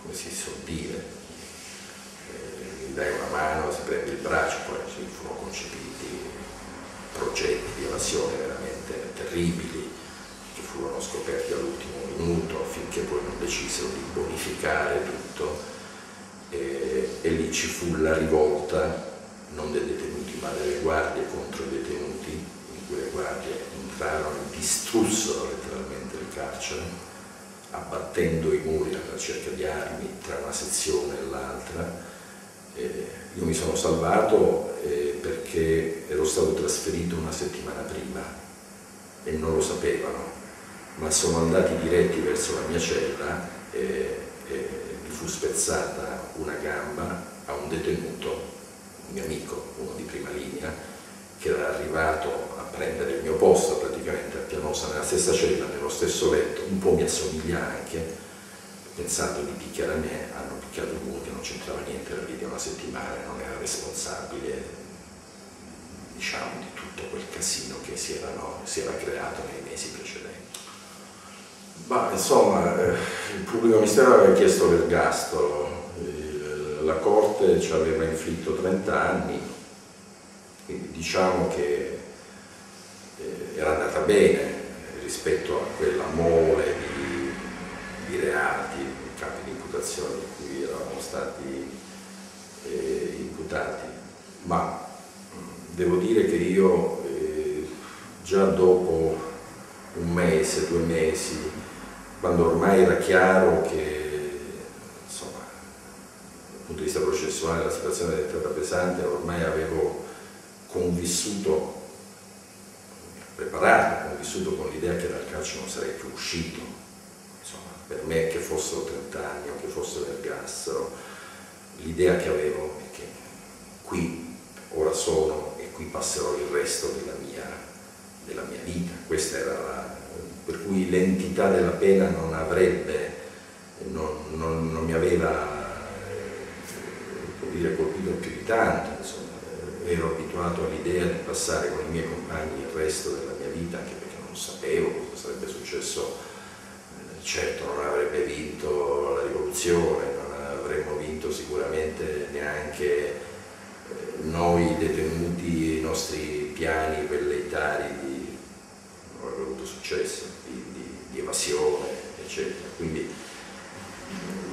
come si suol dire, dai una mano, si prende il braccio, poi si furono concepiti progetti di evasione veramente terribili che furono scoperti all'ultimo minuto finché poi non decisero di bonificare tutto. E, e lì ci fu la rivolta non dei detenuti ma delle guardie contro i detenuti in cui le guardie entrarono e distrussero letteralmente il carcere abbattendo i muri alla ricerca di armi tra una sezione e l'altra. Eh, io mi sono salvato eh, perché ero stato trasferito una settimana prima e non lo sapevano, ma sono andati diretti verso la mia cella e, mi fu spezzata una gamba a un detenuto, un mio amico, uno di prima linea, che era arrivato a prendere il mio posto praticamente a Pianosa nella stessa cella, nello stesso letto, un po' mi assomiglia anche, pensando di picchiare a me, hanno picchiato lui che non c'entrava niente, era lì di una settimana, non era responsabile diciamo, di tutto quel casino che si, erano, si era creato nei mesi precedenti. Ma insomma, eh, il pubblico ministero aveva chiesto l'ergastolo, la Corte ci aveva inflitto 30 anni, quindi diciamo che eh, era andata bene rispetto a quella mole di, di reati, capi di imputazione di cui eravamo stati eh, imputati, ma devo dire che io eh, già dopo un mese, due mesi, quando ormai era chiaro che insomma, dal punto di vista processuale la situazione era diventata pesante, ormai avevo convissuto, preparato, convissuto con l'idea che dal calcio non sarei più uscito per me che fossero 30 anni o che fossero ergastolo, l'idea che avevo è che qui ora sono e qui passerò il resto della mia, della mia vita, questa era la, per cui l'entità della pena non avrebbe, non, non, non mi aveva eh, dire, colpito più di tanto, insomma, ero abituato all'idea di passare con i miei compagni il resto della mia vita, anche perché non sapevo cosa sarebbe successo. Certo non avrebbe vinto la rivoluzione, non avremmo vinto sicuramente neanche eh, noi detenuti i nostri piani velleitari di, non avrebbe avuto successo, di, evasione, eccetera. Quindi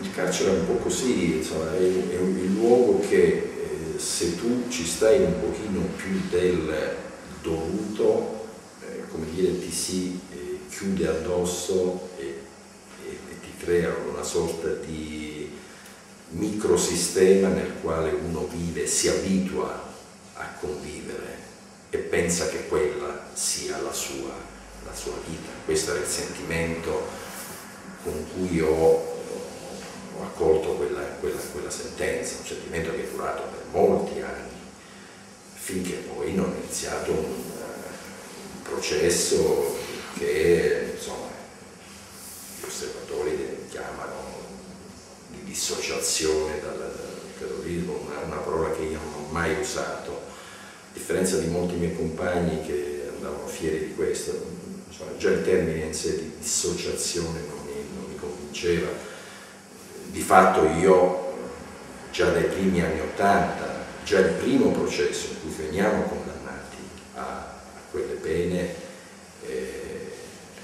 il carcere è un po' così, insomma, è, è un, luogo che eh, se tu ci stai un pochino più del dovuto, eh, come dire, ti si eh, chiude addosso e creano una sorta di microsistema nel quale uno vive, si abitua a convivere e pensa che quella sia la sua, la sua vita. Questo era il sentimento con cui ho, ho accolto quella, quella, quella sentenza, un sentimento che è durato per molti anni, finché poi non è iniziato un, un processo che insomma, gli osservatori chiamano di dissociazione dal terrorismo, una, una parola che io non ho mai usato, a differenza di molti miei compagni che andavano fieri di questo, insomma, già il termine in sé di dissociazione non mi, non mi convinceva. Di fatto io, già dai primi anni Ottanta, già il primo processo in cui veniamo condannati a, quelle pene, eh,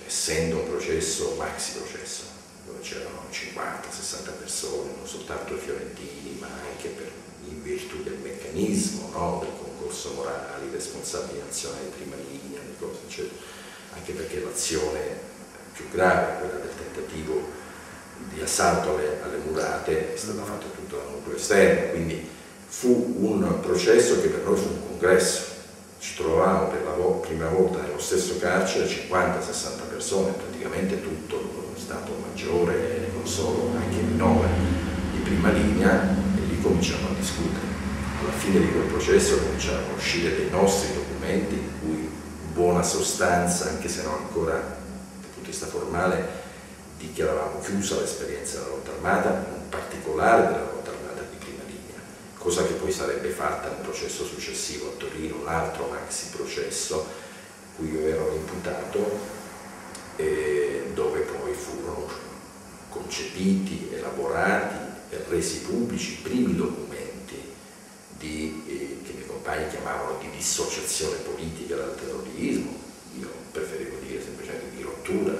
essendo un processo, maxi processo, dove c'erano 50-60 persone, non soltanto i fiorentini, ma anche per, in virtù del meccanismo, no? del concorso morale, responsabili nazionali di prima linea, di cose, eccetera. Anche perché l'azione più grave, quella del tentativo di assalto alle, alle murate, è stata fatta tutta dal nucleo esterno, quindi fu un processo che per noi fu un congresso. Ci trovavamo per la vo prima volta nello stesso carcere 50-60 persone, praticamente tutto lo Stato Maggiore, non solo, anche minore di prima linea, e lì cominciamo a discutere. Alla fine di quel processo cominciarono a uscire dei nostri documenti buona sostanza, anche se non ancora dal punto di vista formale, dichiaravamo chiusa l'esperienza della lotta armata, in particolare della lotta cosa che poi sarebbe fatta nel processo successivo a Torino, un altro maxi processo cui io ero imputato, eh, dove poi furono concepiti, elaborati e resi pubblici i primi documenti di, eh, compagni chiamavano di dissociazione politica dal terrorismo, io preferivo dire semplicemente di rottura,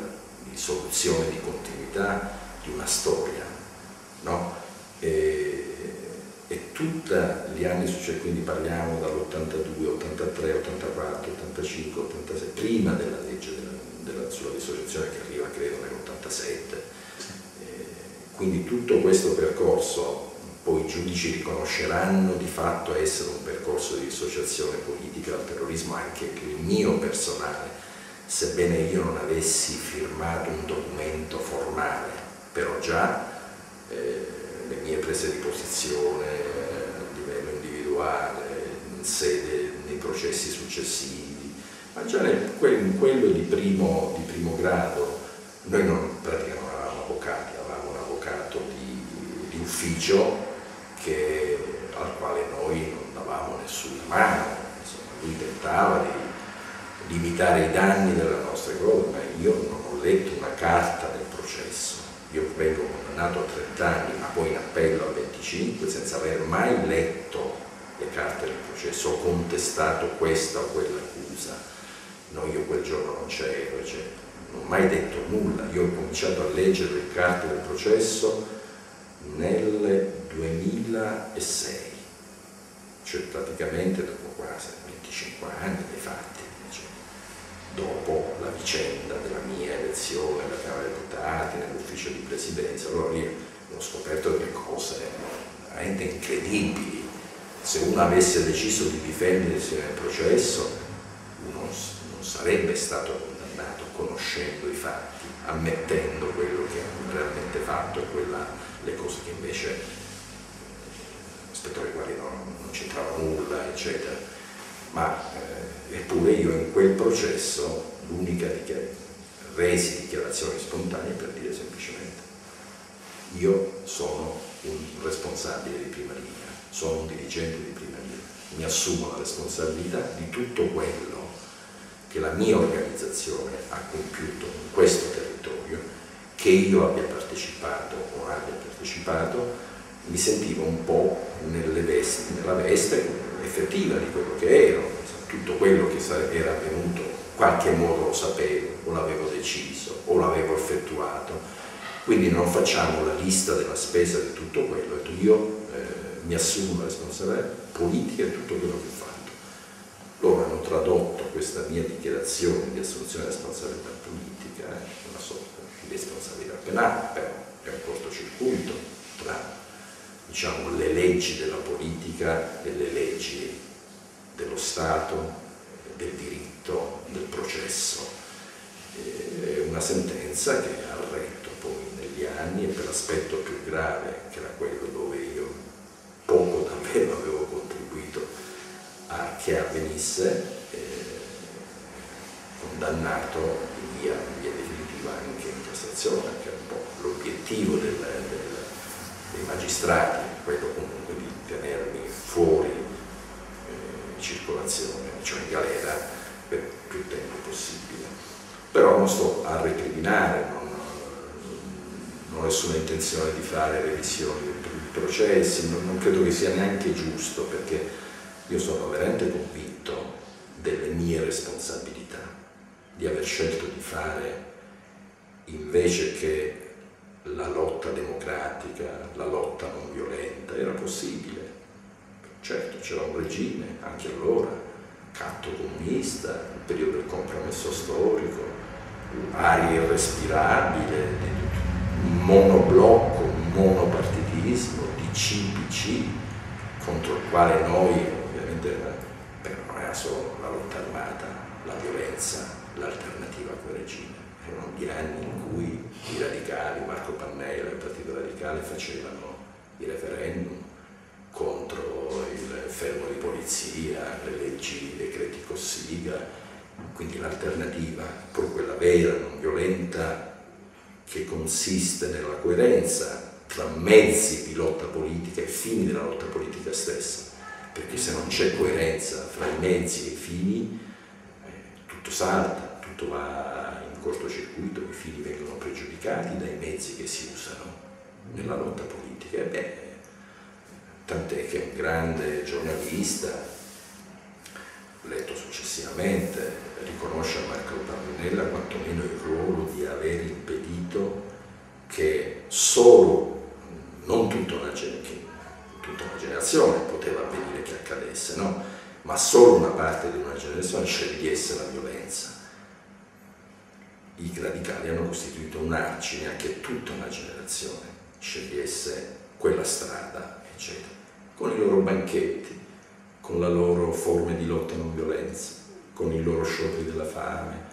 di soluzione di continuità di una storia. No? E, e tutti gli anni successivi, quindi parliamo dall'82, 83, 84, 85, 86, prima della legge della, della, sulla dissociazione che arriva credo nell'87. Eh, quindi tutto questo percorso poi i giudici riconosceranno di fatto essere un percorso di dissociazione politica dal terrorismo, anche il mio personale, sebbene io non avessi firmato un documento formale, però già eh, le mie prese di posizione a livello individuale, in sede nei processi successivi, ma già nel, in quello di primo, di primo grado noi non, praticamente non avevamo avvocati, avevamo un avvocato di, di ufficio che, al quale noi non davamo mano, insomma, lui tentava di limitare i danni della nostra cosa, ma io non ho letto una carta del processo io vengo condannato a 30 anni, ma poi in appello a 25, senza aver mai letto le carte del processo, ho contestato questa o quella accusa. No, io quel giorno non c'ero, cioè, non ho mai detto nulla. Io ho cominciato a leggere le carte del processo nel 2006, cioè praticamente dopo quasi 25 anni dei fatti dopo la vicenda della mia elezione alla Camera dei Deputati, nell'ufficio di presidenza, allora lì ho scoperto delle cose veramente incredibili. Se uno avesse deciso di difendersi nel processo, uno non sarebbe stato condannato conoscendo i fatti, ammettendo quello che ha realmente fatto e le cose che invece rispetto alle quali non, non c'entrava nulla, eccetera. Ma eh, eppure io in quel processo l'unica dichiarazione, resi dichiarazioni spontanee per dire semplicemente io sono un responsabile di prima linea, sono un dirigente di prima linea, mi assumo la responsabilità di tutto quello che la mia organizzazione ha compiuto in questo territorio, che io abbia partecipato o abbia partecipato, mi sentivo un po' vesti, nella veste effettiva di quello che ero, tutto quello che era avvenuto, in qualche modo lo sapevo, o l'avevo deciso, o l'avevo effettuato, quindi non facciamo la lista della spesa di tutto quello, io eh, mi assumo la responsabilità politica di tutto quello che ho fatto. Loro hanno tradotto questa mia dichiarazione di assunzione di responsabilità politica, eh, una sorta di responsabilità penale, però è un cortocircuito tra diciamo, le leggi della politica e le leggi dello Stato del diritto, del processo. È una sentenza che ha retto poi negli anni e per l'aspetto più grave, che era quello dove io poco davvero avevo contribuito a che avvenisse, eh, condannato in via, in via definitiva anche in Cassazione, anche un po' l'obiettivo del, del, dei magistrati, quello comunque di tenermi fuori eh, circolazione, cioè in galera, per più tempo possibile. Però non sto a recriminare, non, non ho nessuna intenzione di fare revisioni dei processi, non, non credo che sia neanche giusto perché io sono veramente convinto delle mie responsabilità, di aver scelto di fare invece che la lotta democratica, la lotta non violenta, era possibile. Certo, c'era un regime, anche allora, catto comunista, il periodo del compromesso storico, aria irrespirabile, un monoblocco, un monopartitismo, di CPC, contro il quale noi, ovviamente, però non era solo la lotta armata, la violenza, l'alternativa a quel regime erano gli anni in cui i radicali, Marco Pannella, il Partito Radicale facevano i referendum contro il fermo di polizia, le leggi, i decreti Cossiga, quindi l'alternativa, pur quella vera, non violenta, che consiste nella coerenza tra mezzi di lotta politica e fini della lotta politica stessa, perché se non c'è coerenza fra i mezzi e i fini, eh, tutto salta, tutto va cortocircuito, i fini vengono pregiudicati dai mezzi che si usano nella lotta politica. Beh, tant'è che un grande giornalista, letto successivamente, riconosce a Marco Pannella quantomeno il ruolo di aver impedito che solo, non tutta una, tutta una generazione poteva avvenire che accadesse, no? ma solo una parte di una generazione scegliesse la violenza. I radicali hanno costituito un argine a che tutta una generazione scegliesse quella strada, eccetera, con i loro banchetti, con la loro forme di lotta non violenza, con i loro scioperi della fame,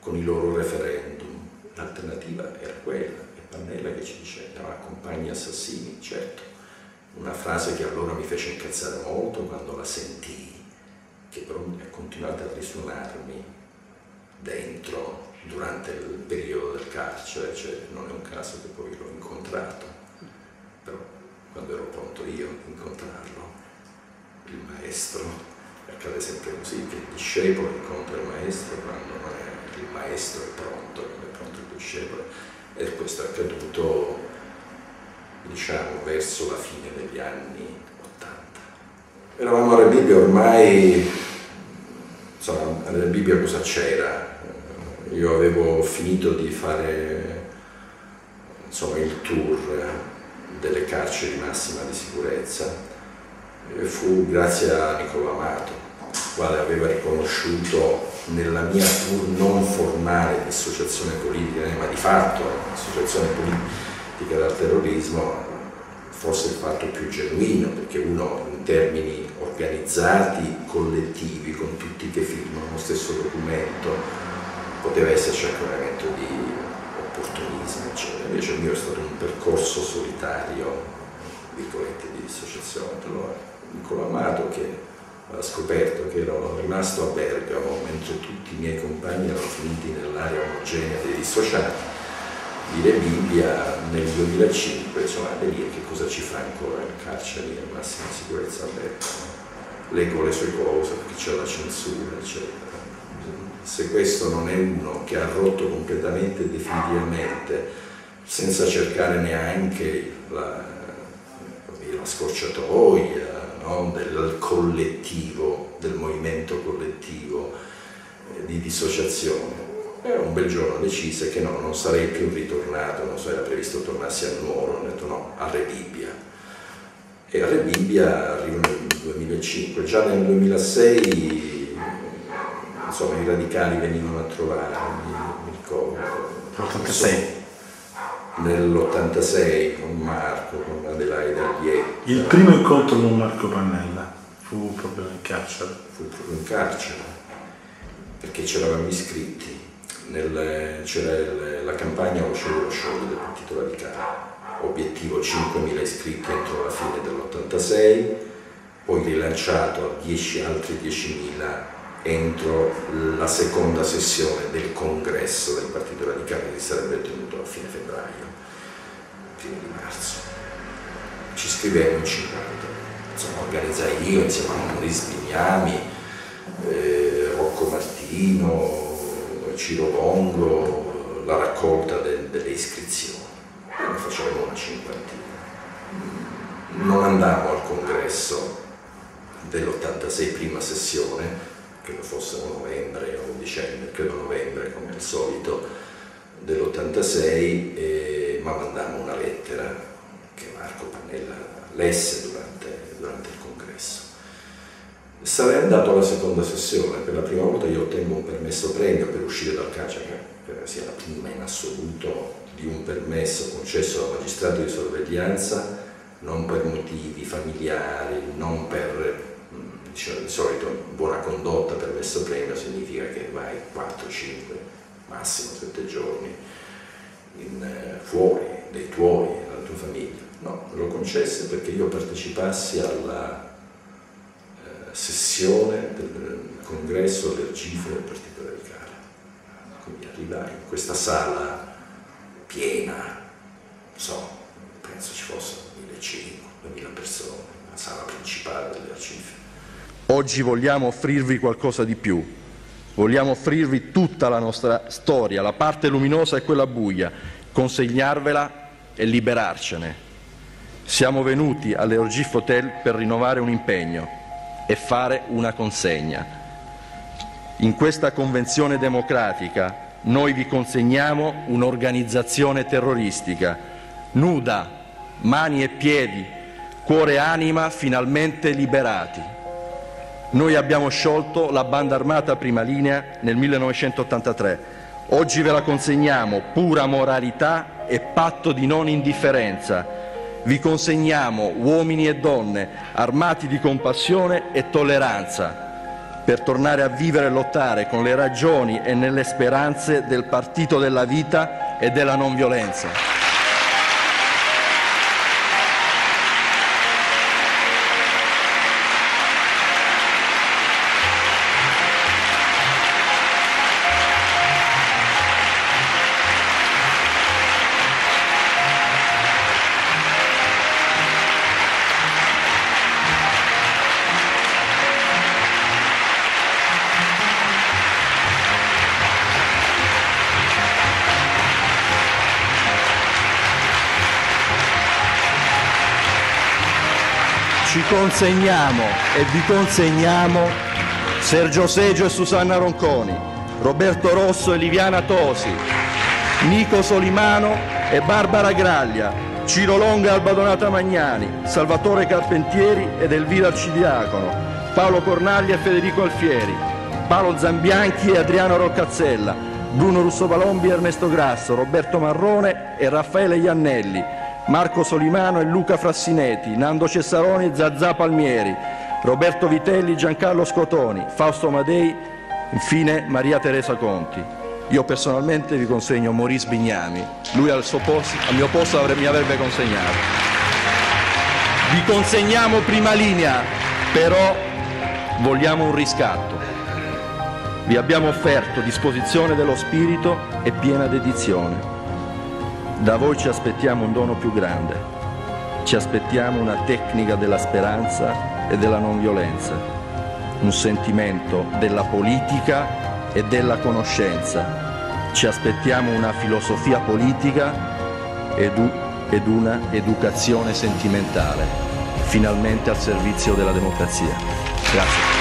con i loro referendum. L'alternativa era quella, e Pannella che ci diceva, compagni assassini, certo, una frase che allora mi fece incazzare molto quando la sentii, che però ha continuato a risuonarmi dentro durante il periodo del carcere, cioè non è un caso che poi l'ho incontrato, però quando ero pronto io a incontrarlo, il maestro, accade sempre così, che il discepolo incontra il maestro quando è, il maestro è pronto, non è pronto il discepolo, e questo è accaduto diciamo verso la fine degli anni 80. Eravamo a Rebibbia ormai, insomma, a Rebibbia cosa c'era? Io avevo finito di fare insomma, il tour delle carceri massima di sicurezza e fu grazie a Nicola Amato, il quale aveva riconosciuto nella mia pur non formale dissociazione politica, ma di fatto associazione politica dal terrorismo, forse il fatto più genuino, perché uno in termini organizzati, collettivi, con tutti che firmano lo stesso documento, poteva esserci anche un elemento di opportunismo, eccetera. Invece il mio è stato un percorso solitario, virgolette, di dissociazione. Allora, Nicola Amato che ha scoperto che ero rimasto a Bergamo mentre tutti i miei compagni erano finiti nell'area omogenea dei dissociati di Rebibbia nel 2005, insomma, e lì che cosa ci fa ancora il carcere in massima sicurezza a Bergamo? Leggo le sue cose perché c'è la censura, eccetera se questo non è uno che ha rotto completamente definitivamente, senza cercare neanche la, la scorciatoia no? del collettivo, del movimento collettivo eh, di dissociazione. E un bel giorno decise che no, non sarei più ritornato, non so, era previsto tornassi a Nuoro, ho detto no, a Rebibbia. E a Rebibbia arrivo nel 2005, già nel 2006 insomma i radicali venivano a trovare, mi, mi ricordo. L'86? Nell'86 con Marco, con Adelaide Alietti. Il primo incontro con Marco Pannella fu proprio in carcere? Fu proprio in carcere. perché ci eravamo iscritti, nel, c'era la campagna dello show del Partito Radicale, obiettivo 5.000 iscritti entro la fine dell'86, poi rilanciato a 10, altri 10.000 entro la seconda sessione del congresso del Partito Radicale che sarebbe tenuto a fine febbraio, fine di marzo. Ci scrivevamo in 50, insomma organizzai io insieme a Maurice Bignami, eh, Rocco Martino, Ciro Longo, la raccolta de, delle iscrizioni. Ne facevamo una cinquantina. Non andavo al congresso dell'86 prima sessione credo fosse a novembre o dicembre, credo novembre come al solito, dell'86, eh, ma mandammo una lettera che Marco Pannella lesse durante, durante, il congresso. Sarei andato alla seconda sessione, per la prima volta io ottengo un permesso premio per uscire dal che sia la prima in assoluto di un permesso concesso al magistrato di sorveglianza, non per motivi familiari, non per diciamo, di solito buona condotta per questo premio significa che vai 4, 5, massimo 7 giorni in, eh, fuori dai tuoi, dalla tua famiglia. No, me lo concesse perché io partecipassi alla eh, sessione del congresso CIFO del Partito Radicale. Quindi arrivai in questa sala piena, non so, penso ci fossero 1.500-2.000 persone, la sala principale delle arcife Oggi vogliamo offrirvi qualcosa di più. Vogliamo offrirvi tutta la nostra storia, la parte luminosa e quella buia, consegnarvela e liberarcene. Siamo venuti all'Eurgif Hotel per rinnovare un impegno e fare una consegna. In questa convenzione democratica noi vi consegniamo un'organizzazione terroristica, nuda, mani e piedi, cuore e anima finalmente liberati. Noi abbiamo sciolto la banda armata prima linea nel 1983. Oggi ve la consegniamo, pura moralità e patto di non indifferenza. Vi consegniamo uomini e donne armati di compassione e tolleranza per tornare a vivere e lottare con le ragioni e nelle speranze del partito della vita e della non violenza. Consegniamo e vi consegniamo Sergio Seggio e Susanna Ronconi, Roberto Rosso e Liviana Tosi, Nico Solimano e Barbara Graglia, Ciro Longa e Alba Donata Magnani, Salvatore Carpentieri ed Elvira Arcidiacono, Paolo Cornaglia e Federico Alfieri, Paolo Zambianchi e Adriano Roccazzella, Bruno Russo Palombi e Ernesto Grasso, Roberto Marrone e Raffaele Iannelli, Marco Solimano e Luca Frassineti, Nando Cessaroni e Zazà Palmieri, Roberto Vitelli, Giancarlo Scotoni, Fausto Madei, infine Maria Teresa Conti. Io personalmente vi consegno Maurice Bignami, lui al, posto, al mio posto avrebbe, mi avrebbe consegnato. Vi consegniamo prima linea, però vogliamo un riscatto. Vi abbiamo offerto disposizione dello spirito e piena dedizione. Da voi ci aspettiamo un dono più grande, ci aspettiamo una tecnica della speranza e della non violenza, un sentimento della politica e della conoscenza, ci aspettiamo una filosofia politica ed, ed una educazione sentimentale, finalmente al servizio della democrazia. Grazie.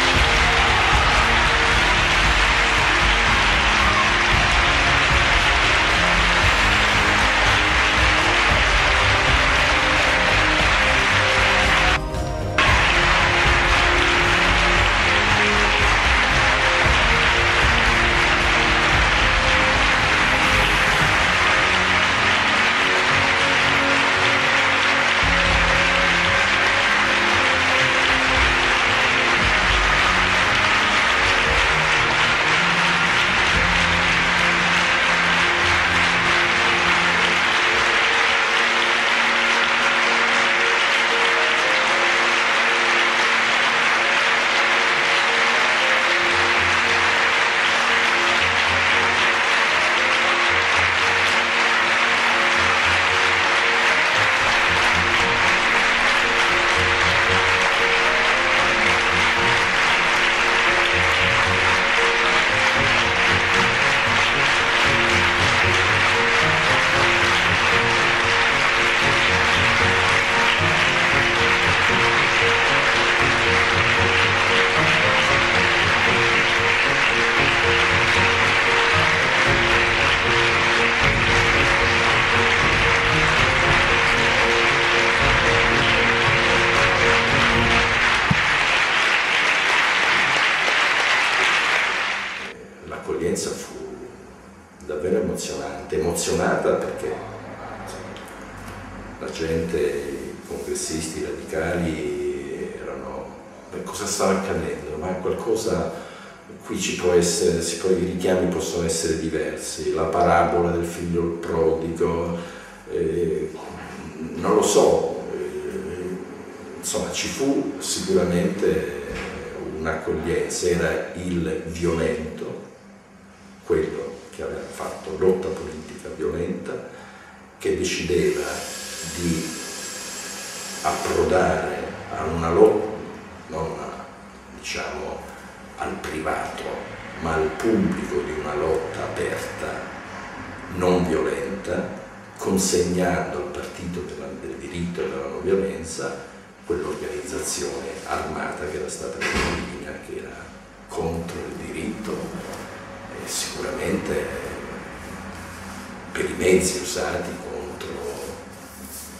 Mezzi usati contro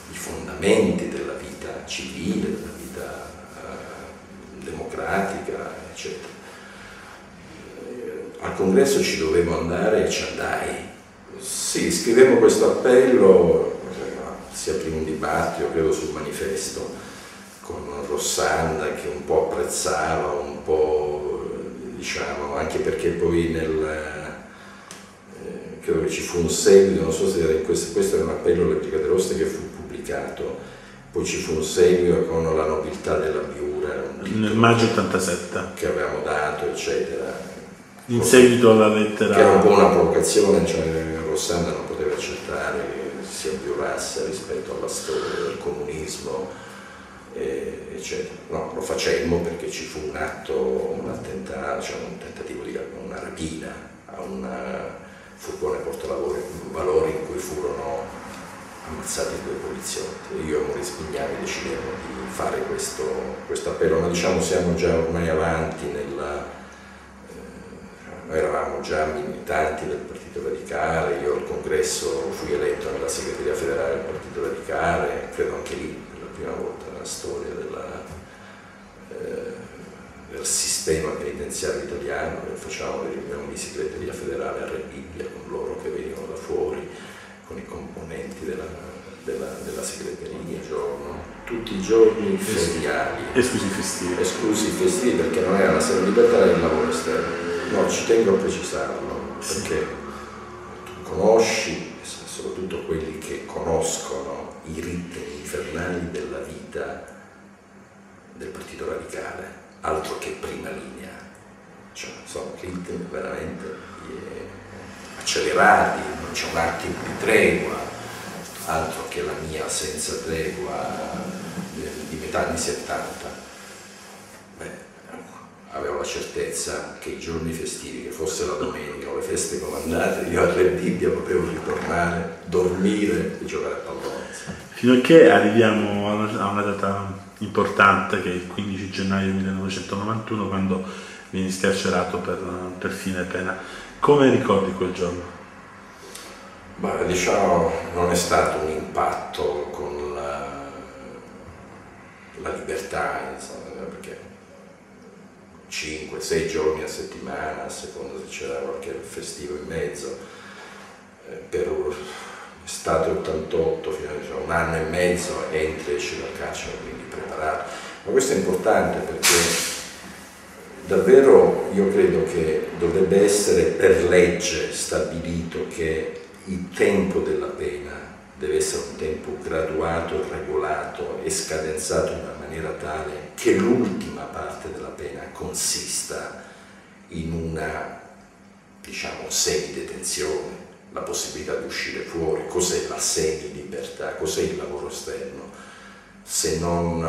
i fondamenti della vita civile, della vita eh, democratica, eccetera. Al congresso ci dovevo andare e ci andai. Sì, scrivemmo questo appello, si aprì un dibattito, credo, sul manifesto con Rossanda che un po' apprezzava, un po' diciamo, anche perché poi nel, eh, credo che ci fu un seguito, non so se era in questo, questo era un appello alle Brigate Rosse che fu pubblicato, poi ci fu un seguito con la nobiltà della Biura, nel maggio 87 che avevamo dato, eccetera. In seguito alla lettera... Che era un po' una provocazione, cioè Rossanda non poteva accettare che si avviurasse rispetto alla storia del comunismo eh, eccetera. No, lo facemmo perché ci fu un atto, un attentato, cioè un tentativo di una rapina a un furgone portavalori in cui furono ammazzati due poliziotti. Io e Maurice Bignami decidemmo di fare questo, questo, appello, ma diciamo siamo già ormai avanti nella... Eh, noi eravamo già militanti del Partito Radicale, io al congresso fui eletto nella segreteria federale del Partito Radicale, credo anche lì per la prima volta la storia della, eh, del sistema penitenziario italiano, che facciamo le riunioni di segreteria federale a Rebibbia con loro che venivano da fuori, con i componenti della, della, della segreteria, giorno, tutti i giorni feriali. Esclusi festivi. Esclusi festivi perché non era la sera libertà del lavoro esterno. No, ci tengo a precisarlo, perché tu conosci, soprattutto quelli che conoscono i ritmi infernali della vita del Partito Radicale, altro che prima linea, cioè, sono ritmi veramente accelerati, non c'è un attimo di tregua, altro che la mia senza tregua di metà anni 70. Beh, avevo la certezza che i giorni festivi, che fosse la domenica o le feste comandate, io a Re Bibbia potevo ritornare, dormire e giocare a pallone. Fino a che arriviamo a una data importante che è il 15 gennaio 1991 quando vieni scarcerato per, per fine pena. Come ricordi quel giorno? Ma diciamo non è stato un impatto con la, la libertà, insomma, perché 5-6 giorni a settimana, a seconda se c'era qualche festivo in mezzo, eh, per estate 88, fino a diciamo, un anno e mezzo, entri e esci dal carcere, quindi preparato. Ma questo è importante perché davvero io credo che dovrebbe essere per legge stabilito che il tempo della pena deve essere un tempo graduato, regolato e scadenzato in una maniera tale che l'ultima parte della pena consista in una, diciamo, semidetenzione, la possibilità di uscire fuori, cos'è la semi-libertà, cos'è il lavoro esterno, se non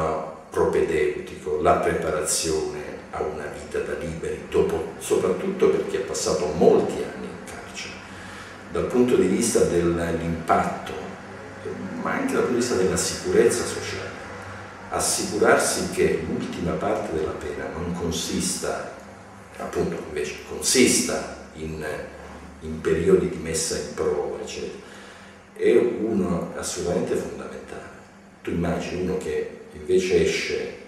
propedeutico, la preparazione a una vita da liberi, dopo, soprattutto per chi ha passato molti anni in carcere, dal punto di vista dell'impatto ma anche dal punto di vista della sicurezza sociale. Assicurarsi che l'ultima parte della pena non consista, appunto invece consista in, in periodi di messa in prova, eccetera, è uno assolutamente fondamentale. Tu immagini uno che invece esce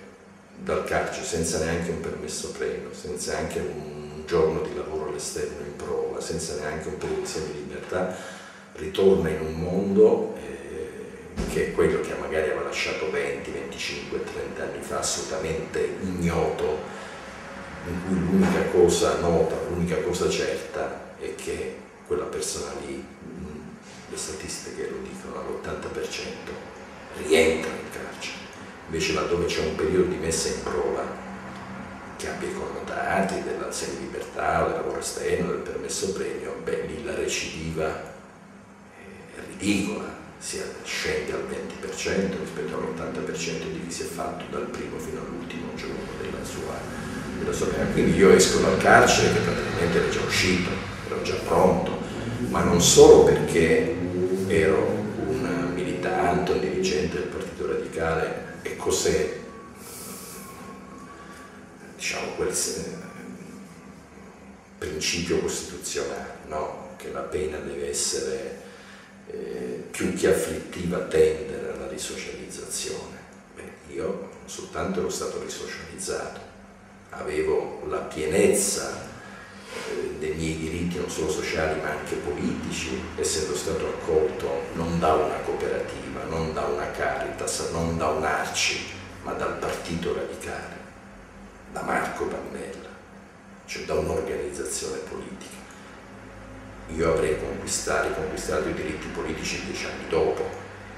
dal carcere senza neanche un permesso pleno, senza neanche un giorno di lavoro all'esterno in prova, senza neanche un po' di semi-libertà, ritorna in un mondo eh, che è quello che magari aveva lasciato 20, 25, 30 anni fa assolutamente ignoto, in cui l'unica cosa nota, l'unica cosa certa è che quella persona lì, le statistiche lo dicono, all'80% rientra in carcere. Invece laddove c'è un periodo di messa in prova che abbia i connotati della semi-libertà, del lavoro esterno, del permesso premio, beh lì la recidiva è ridicola, si scende al 20% rispetto all'80% di chi si è fatto dal primo fino all'ultimo giorno della sua. Quindi io esco dal carcere che praticamente ero già uscito, ero già pronto, ma non solo perché ero un militante, un dirigente del Partito Radicale e cos'è diciamo, quel principio costituzionale, no? che la pena deve essere eh, più che afflittiva tendere alla risocializzazione. Beh, io soltanto ero stato risocializzato, avevo la pienezza eh, dei miei diritti non solo sociali ma anche politici, essendo stato accolto non da una cooperativa, non da una Caritas, non da un Arci, ma dal Partito Radicale da Marco Pannella, cioè da un'organizzazione politica. Io avrei conquistato, conquistato i diritti politici dieci anni dopo,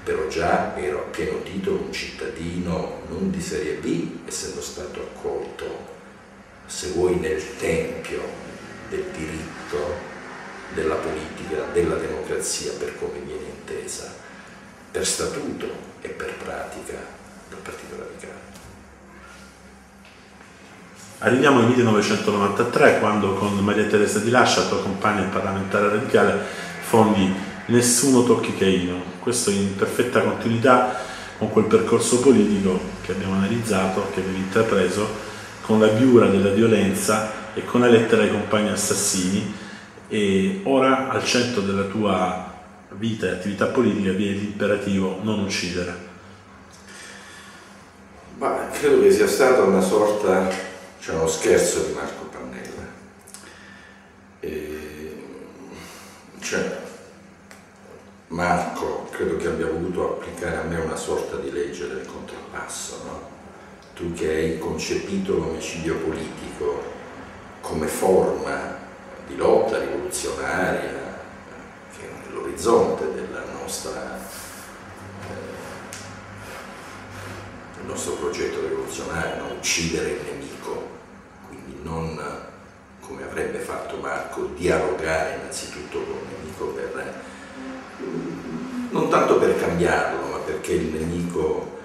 però già ero a pieno titolo un cittadino non di serie B, essendo stato accolto, se vuoi, nel tempio del diritto, della politica, della democrazia per come viene intesa, per statuto e per pratica dal Partito Radicale. Arriviamo al 1993 quando con Maria Teresa Di Lascia, tua compagna parlamentare radicale, fondi Nessuno tocchi Caino. Questo in perfetta continuità con quel percorso politico che abbiamo analizzato, che avevi intrapreso, con la biura della violenza e con la lettera ai compagni assassini e ora al centro della tua vita e attività politica vi è l'imperativo non uccidere. Ma credo che sia stata una sorta c'è uno scherzo di Marco Pannella. E, cioè, Marco credo che abbia voluto applicare a me una sorta di legge del contrappasso, no? Tu che hai concepito l'omicidio politico come forma di lotta rivoluzionaria, che è nell'orizzonte della nostra eh, del nostro progetto rivoluzionario, no? uccidere il nemico, quindi non come avrebbe fatto Marco, dialogare innanzitutto con il nemico per, non tanto per cambiarlo, ma perché il nemico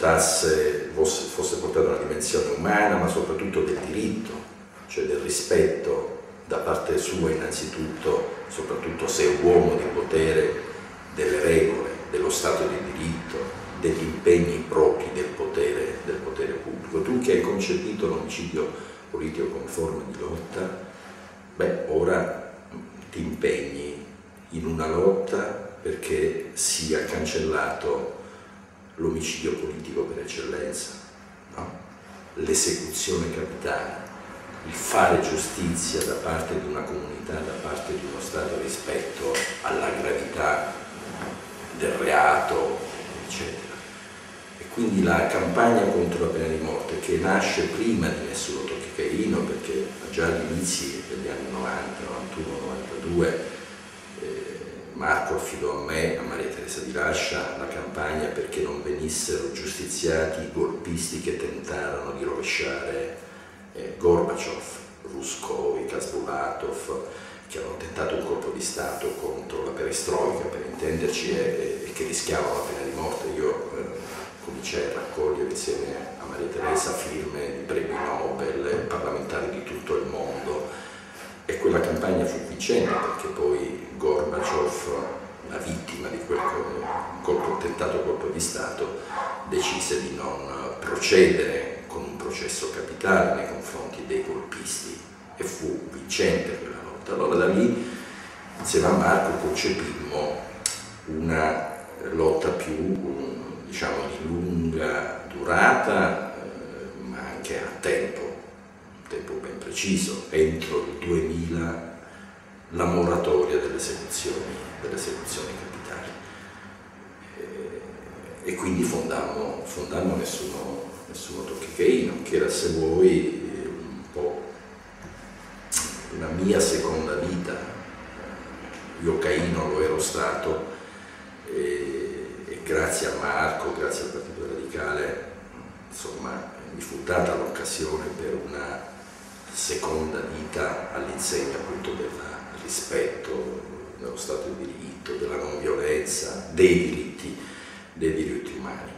risultasse, fosse, fosse portato a una dimensione umana, ma soprattutto del diritto, cioè del rispetto da parte sua innanzitutto, soprattutto se è uomo di potere, delle regole, dello Stato di diritto, degli impegni propri del potere, del potere pubblico. Tu che hai concepito l'omicidio politico come forma di lotta, beh, ora ti impegni in una lotta perché sia cancellato l'omicidio politico per eccellenza, no? l'esecuzione capitale, il fare giustizia da parte di una comunità, da parte di uno Stato rispetto alla gravità del reato, eccetera. Quindi la campagna contro la pena di morte che nasce prima di Nessuno tocchi Caino, perché già all'inizio degli anni 90, 91, 92, eh, Marco affidò a me, a Maria Teresa di Lascia, la campagna perché non venissero giustiziati i golpisti che tentarono di rovesciare eh, Gorbaciov, Ruskov, Kasbulatov, che hanno tentato un colpo di Stato contro la perestroica, per intenderci, e, e che rischiavano la pena di morte. Io eh, cominciai a raccogliere insieme a Maria Teresa firme di premi Nobel, parlamentari di tutto il mondo e quella campagna fu vincente perché poi Gorbaciov, la vittima di quel colpo, tentato colpo di Stato, decise di non procedere con un processo capitale nei confronti dei colpisti e fu vincente quella lotta. Allora da lì insieme a Marco concepimmo una lotta più diciamo, di lunga durata, eh, ma anche a tempo, un tempo ben preciso preciso, entro il 2000 la moratoria delle esecuzioni, delle esecuzioni capitali. E, e quindi fondammo, fondammo nessuno, nessuno tocchicheino, che era se vuoi un po' la mia seconda vita. Io Caino lo ero stato e, e grazie a Marco, grazie al Partito Radicale, insomma, mi fu data l'occasione per una seconda vita all'insegna appunto del rispetto dello Stato di diritto, della non violenza, dei diritti, dei diritti umani.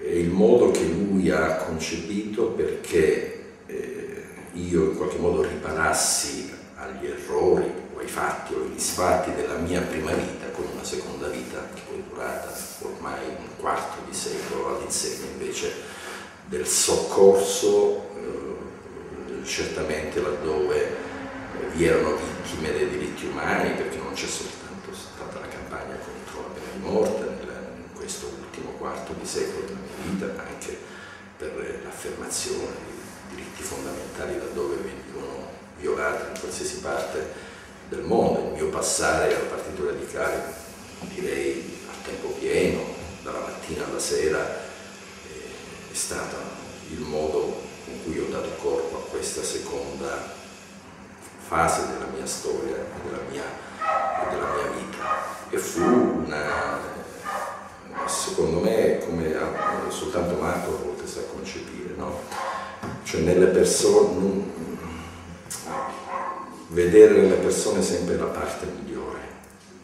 È il modo che lui ha concepito perché eh, io in qualche modo riparassi agli errori o ai fatti o ai misfatti della mia prima vita con una seconda vita che poi è durata ormai un quarto di secolo all'insegna invece del soccorso, eh, certamente laddove vi erano vittime dei diritti umani, perché non c'è soltanto stata la campagna contro la pena di morte in questo ultimo quarto di secolo della mia vita, ma anche per l'affermazione di diritti fondamentali laddove venivano violati in qualsiasi parte del mondo. Il mio passare al Partito Radicale, direi a tempo pieno, dalla mattina alla sera, è stato il modo con cui ho dato corpo a questa seconda fase della mia storia della mia, della mia vita. E fu una, secondo me come soltanto Marco a volte sa concepire, no? cioè nelle persone, vedere nelle persone sempre la parte migliore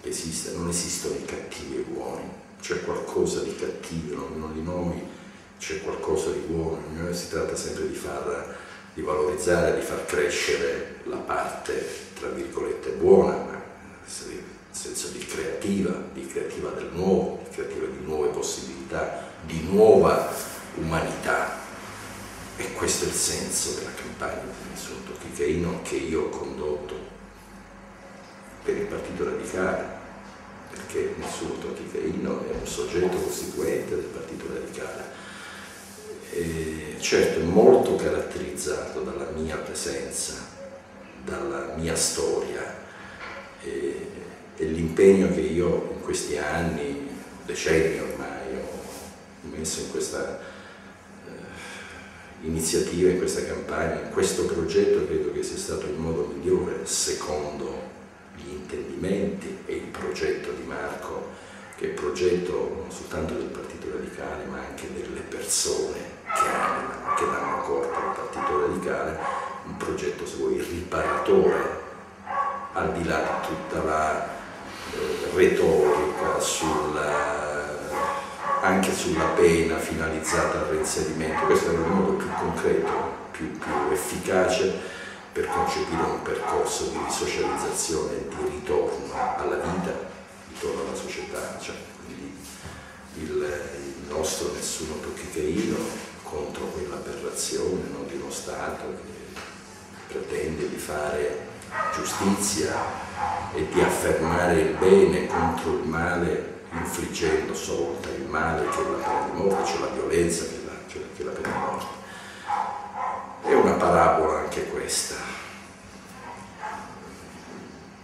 che esiste, non esistono i cattivi e i buoni, c'è qualcosa di cattivo, non li nomi c'è qualcosa di buono, si tratta sempre di, far, di valorizzare, di far crescere la parte, tra virgolette, buona, ma nel senso di creativa, di creativa del nuovo, di creativa di nuove possibilità, di nuova umanità. E questo è il senso della campagna di Nessuno Tocchicheino che io ho condotto per il Partito Radicale, perché Nessuno Tocchicheino è un soggetto costituente del Partito Radicale eh, certo molto caratterizzato dalla mia presenza, dalla mia storia eh, e l'impegno che io in questi anni, decenni ormai, ho messo in questa eh, iniziativa, in questa campagna, in questo progetto credo che sia stato il modo migliore secondo gli intendimenti e il progetto di Marco, che è il progetto non soltanto del Partito Radicale ma anche delle persone che, hanno, che danno corpo al Partito Radicale, un progetto, se vuoi, riparatore, al di là di tutta la eh, retorica sulla, anche sulla pena finalizzata al reinserimento. Questo è il modo più concreto, più, più efficace per concepire un percorso di risocializzazione e di ritorno alla vita, ritorno alla società. Cioè, il, il nostro nessuno tocchicheino contro quell'aberrazione no, di uno Stato che pretende di fare giustizia e di affermare il bene contro il male infliggendo svolta il male che è la pena di morte, cioè la violenza che è la, cioè, che la pena di morte. È una parabola anche questa,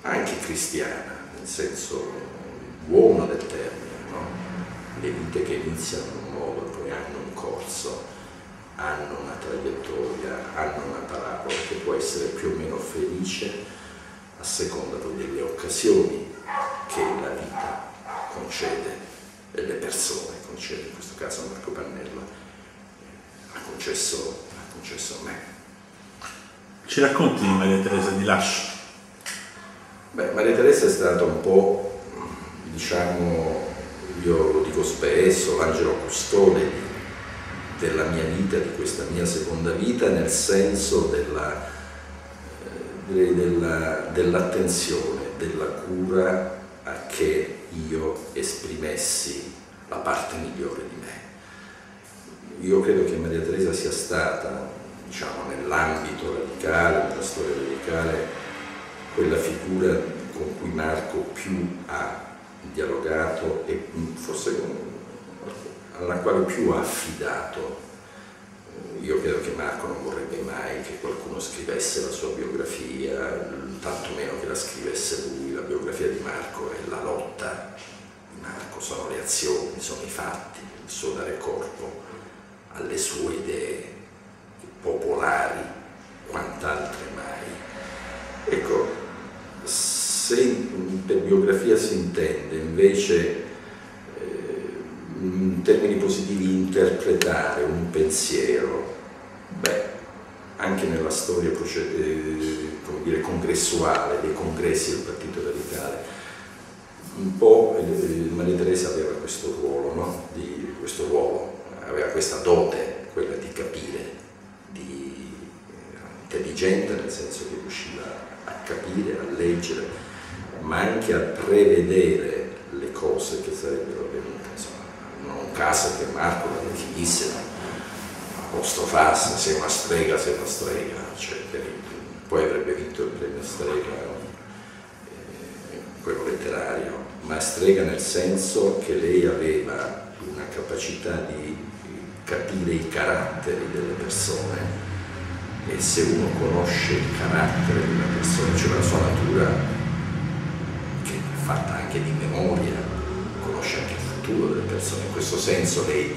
anche cristiana, nel senso buono del termine, no? le vite che iniziano in un modo e poi hanno un corso hanno una traiettoria, hanno una parabola che può essere più o meno felice a seconda delle occasioni che la vita concede e le persone concede, in questo caso Marco Pannella ha concesso, ha concesso a me. Ci racconti di Maria Teresa di Lascio? Beh, Maria Teresa è stata un po', diciamo, io lo dico spesso, l'angelo custode della mia vita, di questa mia seconda vita, nel senso eh, della, dell'attenzione, della cura a che io esprimessi la parte migliore di me. Io credo che Maria Teresa sia stata, diciamo, nell'ambito radicale, nella storia radicale, quella figura con cui Marco più ha dialogato e forse con alla quale più ha affidato. Io credo che Marco non vorrebbe mai che qualcuno scrivesse scrivesse la sua biografia, tantomeno che la scrivesse lui, la biografia di Marco è la lotta di Marco, sono le azioni, sono i fatti, il suo dare corpo alle sue idee popolari, quant'altre mai. Ecco, se per biografia si intende invece in termini positivi interpretare un pensiero, beh, anche nella storia eh, dire, congressuale dei congressi del Partito Radicale, un po' Maria Teresa aveva questo ruolo, no? di, questo ruolo, aveva questa dote, quella di capire, di eh, intelligente nel senso che riusciva a capire, a leggere, ma anche a prevedere le cose che sarebbero avvenute. Caso che Marco la definisse apostrofassa, sei una strega, sei una strega, cioè, poi avrebbe vinto il premio strega, eh, quello letterario, ma strega nel senso che lei aveva una capacità di capire i caratteri delle persone. E se uno conosce il carattere di una persona, cioè la sua natura, che è fatta anche di memoria, conosce anche futuro delle persone, in questo senso lei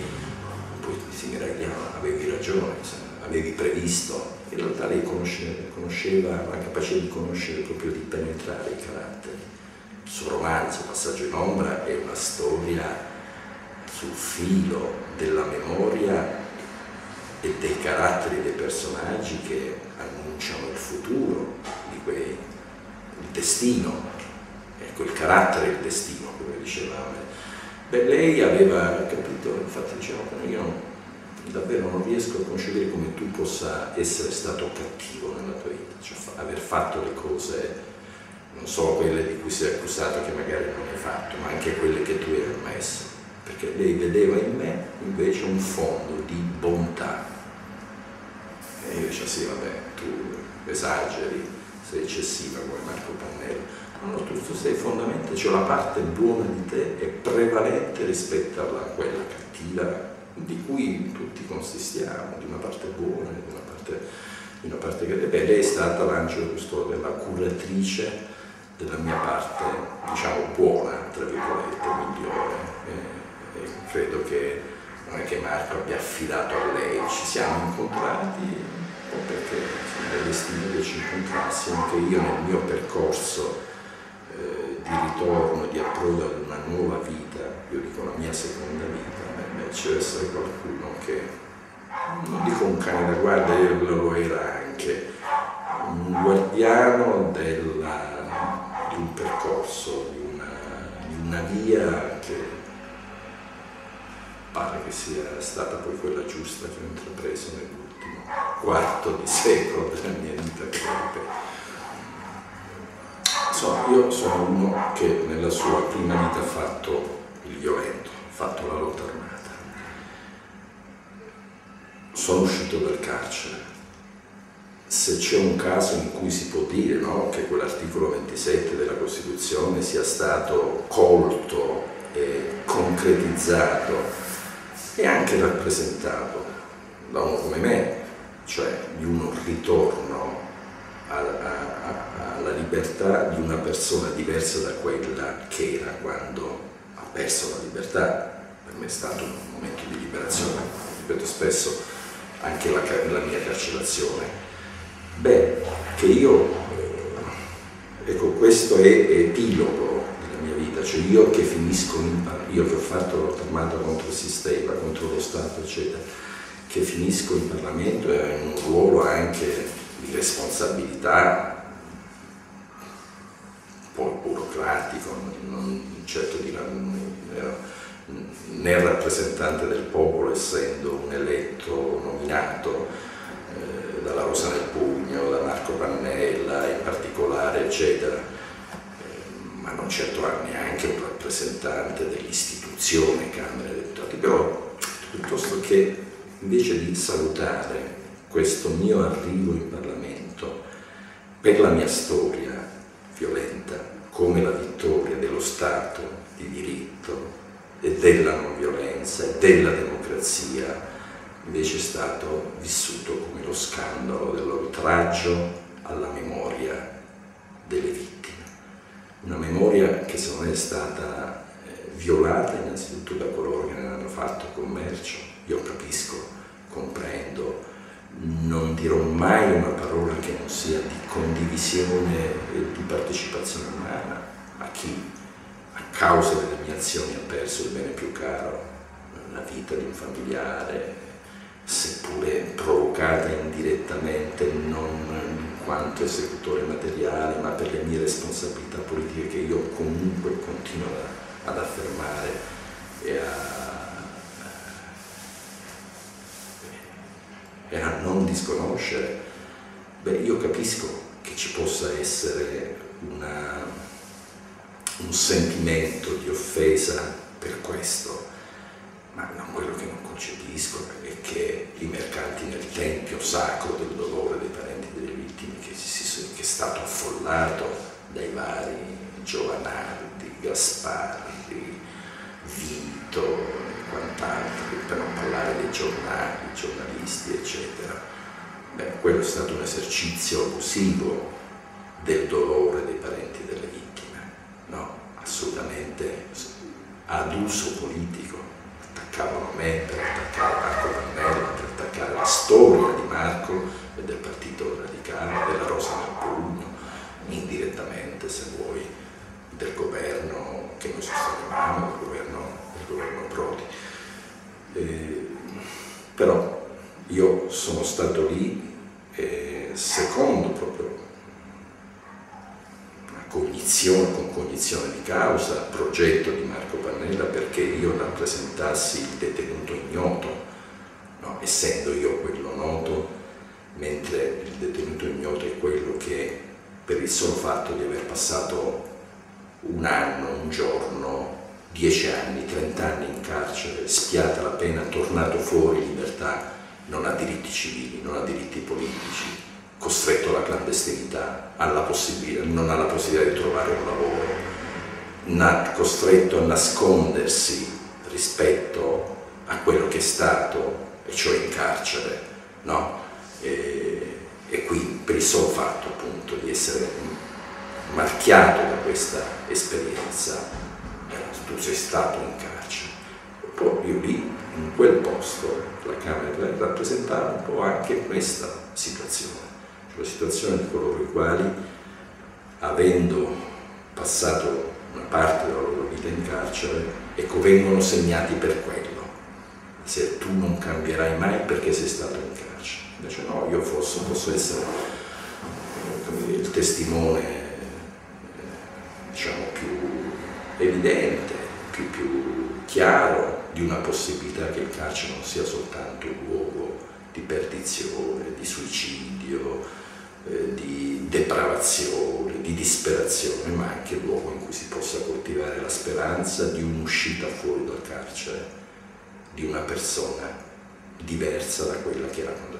poi si meravigliava, avevi ragione, avevi previsto, in realtà lei conosceva, la capacità di conoscere proprio di penetrare i caratteri. Il suo romanzo, Passaggio in ombra, è una storia sul filo della memoria e dei caratteri dei personaggi che annunciano il futuro, di quei, il destino, ecco il carattere e il destino, come diceva me. Beh, lei aveva capito, infatti diceva, io davvero non riesco a concepire come tu possa essere stato cattivo nella tua vita, cioè aver fatto le cose, non solo quelle di cui sei accusato che magari non hai fatto, ma anche quelle che tu hai ammesso, perché lei vedeva in me invece un fondo di bontà. E io dicevo sì, vabbè, tu esageri, sei eccessiva come Marco Pannello. No, tu, tu sei fondamentalmente, cioè la parte buona di te è prevalente rispetto a quella cattiva di cui tutti consistiamo, di una parte buona, di una parte, di una parte che... Beh, lei è stata l'angelo custode, la curatrice della mia parte, diciamo, buona, tra virgolette, migliore. E, e credo che non è che Marco abbia affidato a lei, ci siamo incontrati un po' perché sono destino che ci incontrassimo, che io nel mio percorso di ritorno, di approdo ad una nuova vita, io dico la mia seconda vita, ci deve essere qualcuno che, non dico un cane da guardia, io lo era anche, un guardiano della, di un percorso, di una, di una via che pare che sia stata poi quella giusta che ho intrapreso nell'ultimo quarto di secolo della mia vita Insomma, io sono uno che nella sua prima vita ha fatto il violento, ha fatto la lotta armata sono uscito dal carcere. Se c'è un caso in cui si può dire no, che quell'articolo 27 della Costituzione sia stato colto e concretizzato e anche rappresentato da uno come me, cioè di un ritorno alla libertà di una persona diversa da quella che era quando ha perso la libertà. Per me è stato un momento di liberazione, ripeto spesso, anche la, la mia carcerazione. Beh, che io, eh, ecco questo è epilogo della mia vita, cioè io che finisco, in, io che ho fatto lotta armata contro il sistema, contro lo Stato, eccetera, che finisco in Parlamento e in un ruolo anche di responsabilità poi burocratico, non certo di né rappresentante del popolo essendo un eletto nominato eh, dalla Rosa del Pugno, da Marco Pannella in particolare, eccetera, eh, ma non certo neanche un rappresentante dell'istituzione Camera dei Deputati, però piuttosto che invece di salutare questo mio arrivo in Parlamento per la mia storia violenta come la vittoria dello Stato di diritto, e della non violenza e della democrazia, invece è stato vissuto come lo scandalo dell'oltraggio alla memoria delle vittime. Una memoria che secondo me è stata eh, violata innanzitutto da coloro che ne hanno fatto commercio. Io capisco, comprendo, non dirò mai una parola che non sia di condivisione e di partecipazione umana a chi a causa delle mie azioni ha perso il bene più caro, la vita di un familiare, seppure provocata indirettamente, non in quanto esecutore materiale, ma per le mie responsabilità politiche che io comunque continuo ad affermare e a, e a non disconoscere, beh, io capisco che ci possa essere una, un sentimento di offesa per questo, ma non quello che non concepisco è che i mercanti nel tempio sacro del dolore dei parenti delle vittime che, si, che è stato affollato dai vari Giovanardi, Gasparri, Vito quant'altro, per non parlare dei giornali, giornalisti, eccetera. Beh, quello è stato un esercizio abusivo del dolore dei parenti delle vittime, no, assolutamente ad uso politico attaccavano me per attaccare Marco Pannella, per attaccare la storia di Marco e del partito radicale, della Rosa nel Pugno, indirettamente se vuoi, del governo che noi sostenevamo, del governo, del governo Prodi. Eh, però io sono stato lì eh, secondo proprio cognizione, con cognizione di causa, progetto di Marco Pannella perché io rappresentassi il detenuto ignoto, no? essendo io quello noto, mentre il detenuto ignoto è quello che per il solo fatto di aver passato un anno, un giorno, dieci anni, trent'anni in carcere, spiata la pena, tornato fuori in libertà, non ha diritti civili, non ha diritti politici, costretto alla clandestinità, non ha la possibilità di trovare un lavoro, costretto a nascondersi rispetto a quello che è stato, e cioè in carcere, no? e, e qui per il solo fatto appunto di essere marchiato da questa esperienza, tu sei stato in carcere. Poi io lì, in quel posto, la Camera rappresentava un po' anche questa situazione la situazione di coloro i quali, avendo passato una parte della loro vita in carcere, ecco, vengono segnati per quello. Se tu non cambierai mai perché sei stato in carcere. Invece no, io posso, posso essere dire, il testimone diciamo, più evidente, più, più chiaro di una possibilità che il carcere non sia soltanto un luogo di perdizione, di suicidio, eh, di depravazione, di disperazione, ma anche il luogo in cui si possa coltivare la speranza di un'uscita fuori dal carcere di una persona diversa da quella che era quando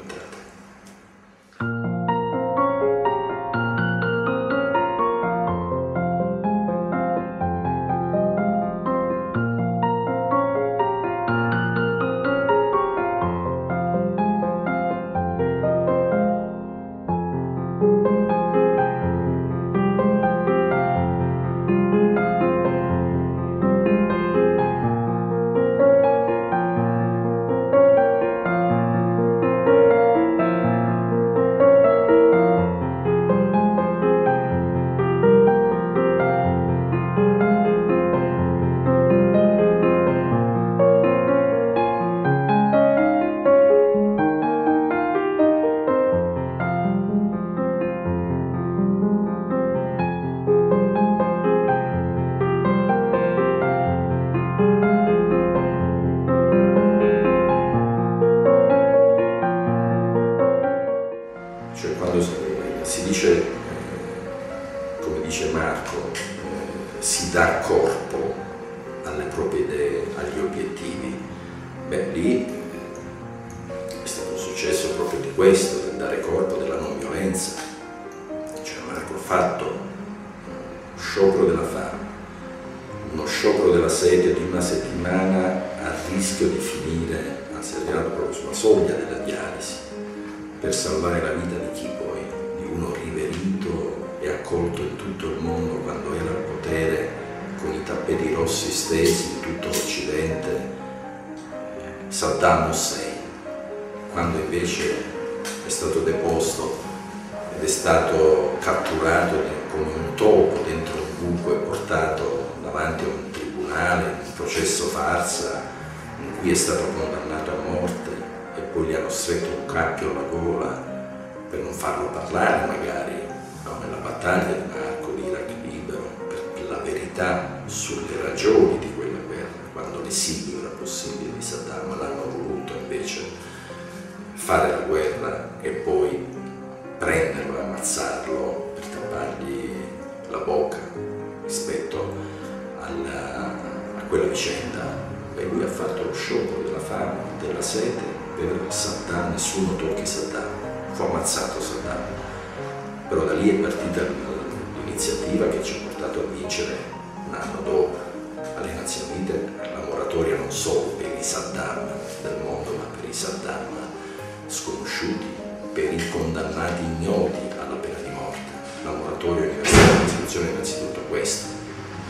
La moratoria universale della Costituzione è innanzitutto questa,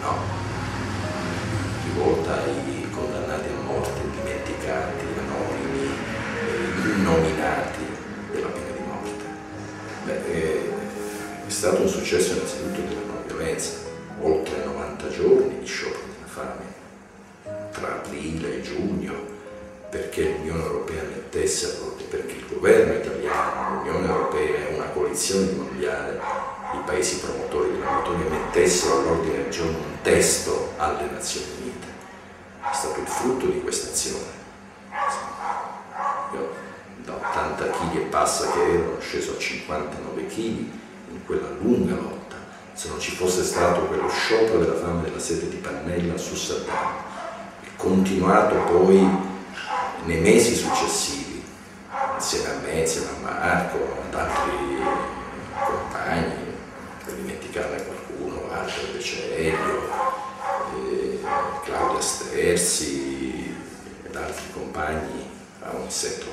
no? Rivolta ai condannati a morte, dimenticati, anonimi, innominati della pena di morte. Beh, è stato un successo innanzitutto della non violenza, oltre 90 giorni di sciopero della fame, tra aprile e giugno, perché l'Unione Europea mettesse all'ordine, perché il governo italiano, l'Unione Europea e una coalizione mondiale, paesi promotori della moratoria mettessero all'ordine del giorno un testo alle Nazioni Unite. È stato il frutto di questa azione. Io da 80 kg e passa che ero, sceso a 59 kg in quella lunga lotta. Se non ci fosse stato quello sciopero della fame della sete di Pannella su Saddam, continuato poi nei mesi successivi, insieme a me, insieme a Marco, ad altri compagni, dimenticarne qualcuno, altro invece Elio, eh, Claudia Sterzi ed altri compagni, a un 7-8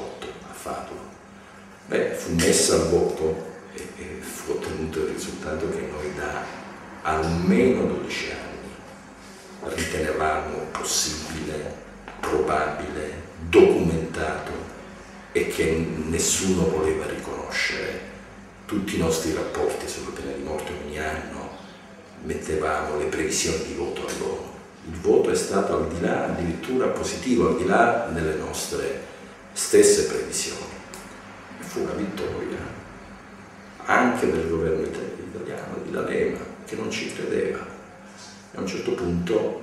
a Fatulo. Beh, fu messa al voto e, e fu ottenuto il risultato che noi da almeno 12 anni ritenevamo possibile, probabile, documentato e che nessuno voleva riconoscere. Tutti i nostri rapporti sulla pena di morte ogni anno mettevamo le previsioni di voto all'ONU. Il voto è stato al di là, addirittura positivo, al di là delle nostre stesse previsioni. Fu una vittoria anche del governo italiano, di D'Alema, che non ci credeva. E a un certo punto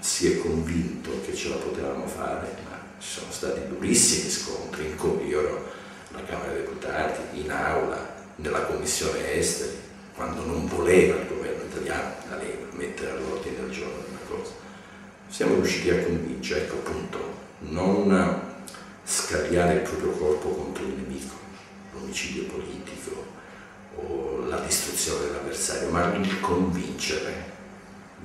si è convinto che ce la potevamo fare, ci sono stati durissimi scontri in cui io ero alla Camera dei Deputati, in aula, nella Commissione Esteri, quando non voleva il governo italiano, la Lega, mettere all'ordine del giorno una cosa. Siamo riusciti a convincere, ecco appunto, non scagliare il proprio corpo contro il nemico, l'omicidio politico o la distruzione dell'avversario, ma il convincere,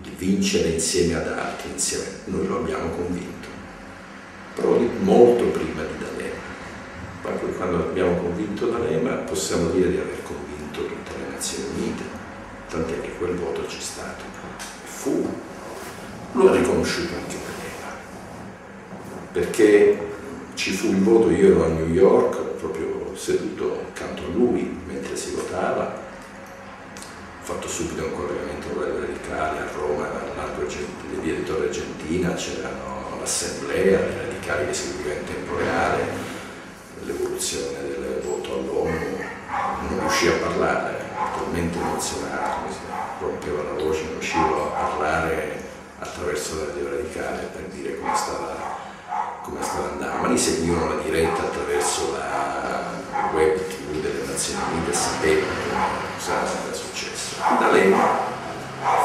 di vincere insieme ad altri, insieme. Noi lo abbiamo convinto Prodi molto prima di D'Alema. Poi quando abbiamo convinto D'Alema possiamo dire di aver convinto tutte le Nazioni Unite, tant'è che quel voto c'è stato. Fu, lo ha riconosciuto anche D'Alema, perché ci fu il voto, io ero a New York, proprio seduto accanto a lui mentre si votava, ho fatto subito un collegamento con la radicale a Roma, di via di Torre Argentina, c'erano l'assemblea, le radicali che seguiva in tempo reale, l'evoluzione del voto all'ONU, non riuscì a parlare, talmente emozionato, rompeva la voce, non riuscivo a parlare attraverso la radio radicale per dire come stava, come stava andando, ma li seguivano la diretta attraverso la web tv delle Nazioni Unite e sapevano cosa era successo. Da lei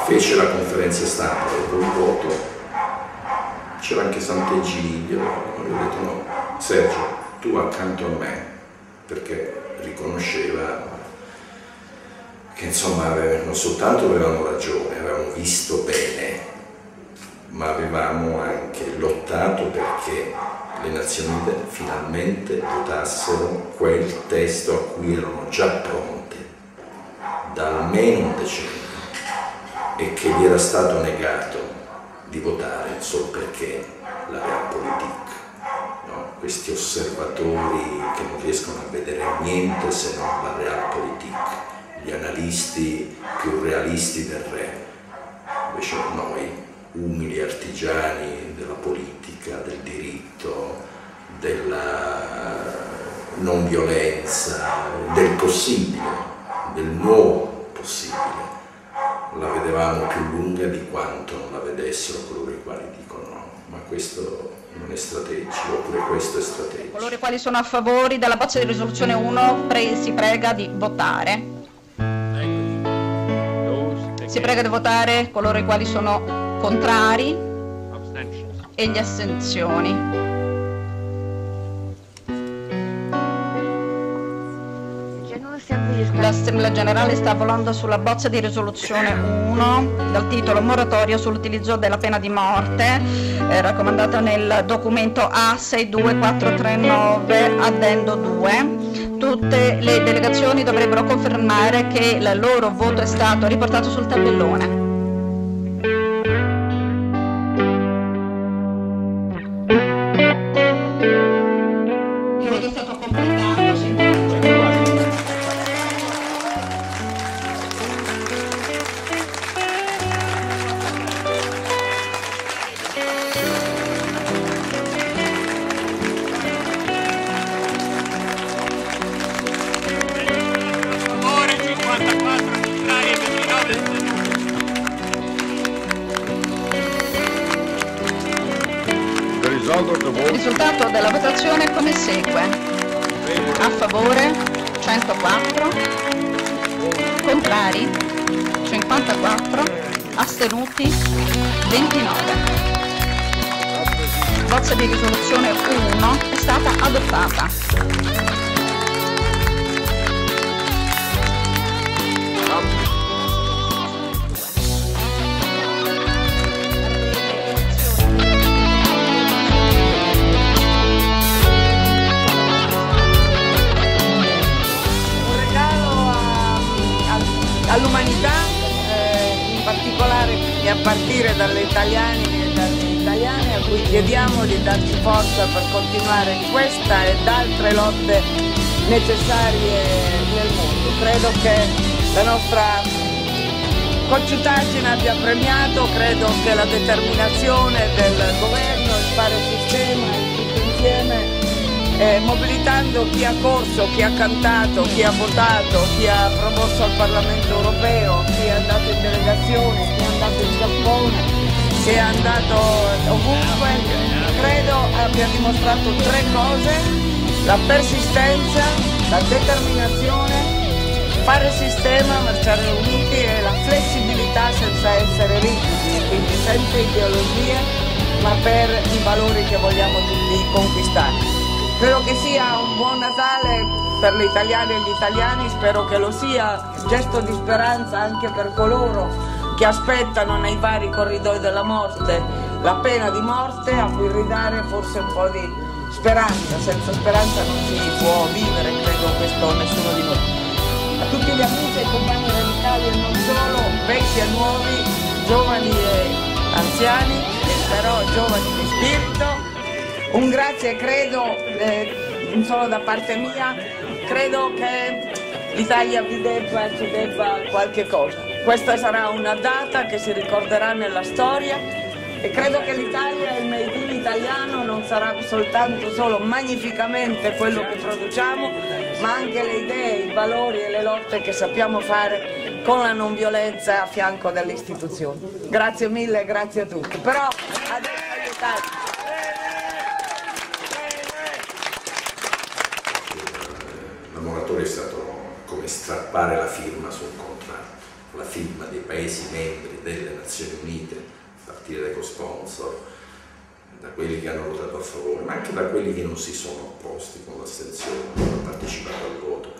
fece la conferenza stampa dopo il voto. C'era anche Sant'Egidio, gli ho detto no, Sergio, tu accanto a me, perché riconosceva che insomma non soltanto avevamo ragione, avevamo visto bene, ma avevamo anche lottato perché le Nazioni Unite finalmente votassero quel testo a cui erano già pronte da almeno un decennio e che gli era stato negato di votare solo perché la Realpolitik, no? Questi osservatori che non riescono a vedere niente se non la Realpolitik, gli analisti più realisti del re, invece noi umili artigiani della politica, del diritto, della non violenza, del possibile, del nuovo possibile. La vedevamo più lunga di quanto non la vedessero coloro i quali dicono no, ma questo non è strategico, oppure questo è strategico. Coloro i quali sono a favore della bozza di risoluzione 1 pre si prega di votare. Si prega di votare coloro i quali sono contrari e gli astensioni. L'Assemblea Generale sta volando sulla bozza di risoluzione 1 dal titolo Moratoria sull'utilizzo della pena di morte, eh, raccomandata nel documento A62439 addendo 2. Tutte le delegazioni dovrebbero confermare che il loro voto è stato riportato sul tabellone. Dalle italiane e dagli italiani a cui chiediamo di darci forza per continuare in questa ed altre lotte necessarie nel mondo. Credo che la nostra cocciutaggine abbia premiato, credo che la determinazione del governo, il fare sistema tutti insieme eh, mobilitando chi ha corso, chi ha cantato, chi ha votato, chi ha promosso al Parlamento europeo, chi è andato in delegazione, chi è andato in Giappone, chi è andato ovunque, credo abbia dimostrato tre cose, la persistenza, la determinazione, fare sistema, marciare uniti e la flessibilità senza essere rigidi, quindi senza ideologie, ma per i valori che vogliamo tutti conquistare. Credo che sia un buon Natale per le italiane e gli italiani, spero che lo sia, gesto di speranza anche per coloro che aspettano nei vari corridoi della morte la pena di morte a cui ridare forse un po' di speranza, senza speranza non si può vivere, credo questo nessuno di noi. A tutti gli amici e compagni e non solo, vecchi e nuovi, giovani e anziani, però giovani di spirito, un grazie credo, eh, non solo da parte mia, credo che l'Italia vi debba, ci debba qualche cosa. Questa sarà una data che si ricorderà nella storia e credo che l'Italia e il made in italiano non sarà soltanto solo magnificamente quello che produciamo, ma anche le idee, i valori e le lotte che sappiamo fare con la non violenza a fianco delle istituzioni. Grazie mille, grazie a tutti. Però adesso moratoria è stato come strappare la firma su un contratto, la firma dei Paesi membri delle Nazioni Unite, a partire dai co-sponsor, da quelli che hanno votato a favore, ma anche da quelli che non si sono opposti con l'astensione, hanno partecipato al voto.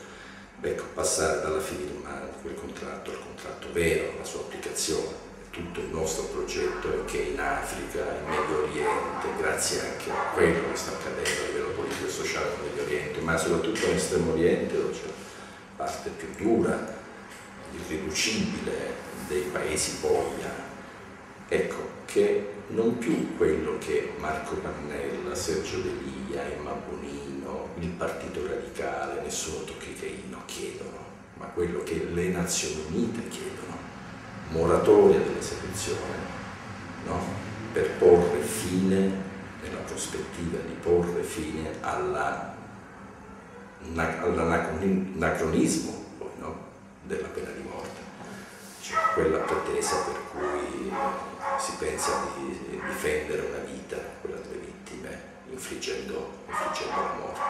Ecco, passare dalla firma di quel contratto al contratto vero, alla sua applicazione, tutto il nostro progetto è che in Africa, in Medio Oriente, grazie anche a quello che sta accadendo a livello politico e sociale in Medio Oriente, ma soprattutto in Estremo Oriente dove c'è la parte più dura, irriducibile dei paesi boia, ecco che non più quello che Marco Pannella, Sergio Delia, Emma Bonino, il Partito Radicale, nessuno tocchicheino chiedono, ma quello che le Nazioni Unite chiedono, moratoria dell'esecuzione, no? per porre fine, nella prospettiva di porre fine all'anacronismo? Della pena di morte, cioè quella pretesa per cui si pensa di difendere una vita, quella delle vittime, infliggendo, infliggendo la morte.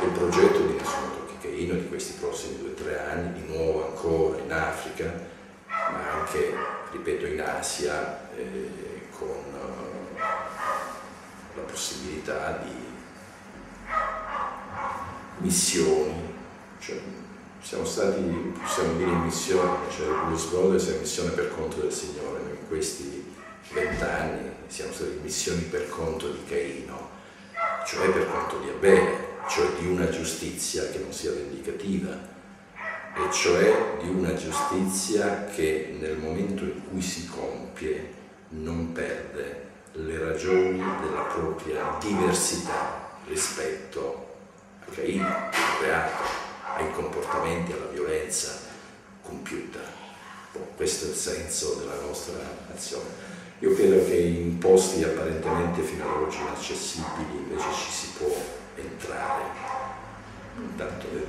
E il progetto di Nessuno Tocchicheino di questi prossimi due o tre anni, di nuovo ancora in Africa, ma anche, ripeto, in Asia, eh, con uh, la possibilità di missioni, cioè, siamo stati, possiamo dire, in missione, cioè Blues Brothers è missione per conto del Signore, in questi vent'anni siamo stati in missioni per conto di Caino, cioè per conto di Abele, cioè di una giustizia che non sia vendicativa, e cioè di una giustizia che nel momento in cui si compie non perde le ragioni della propria diversità rispetto a Caino, al reato, ai comportamenti, alla violenza compiuta. questo è il senso della nostra azione. Io credo che in posti apparentemente fino ad oggi inaccessibili invece ci si può entrare. Intanto le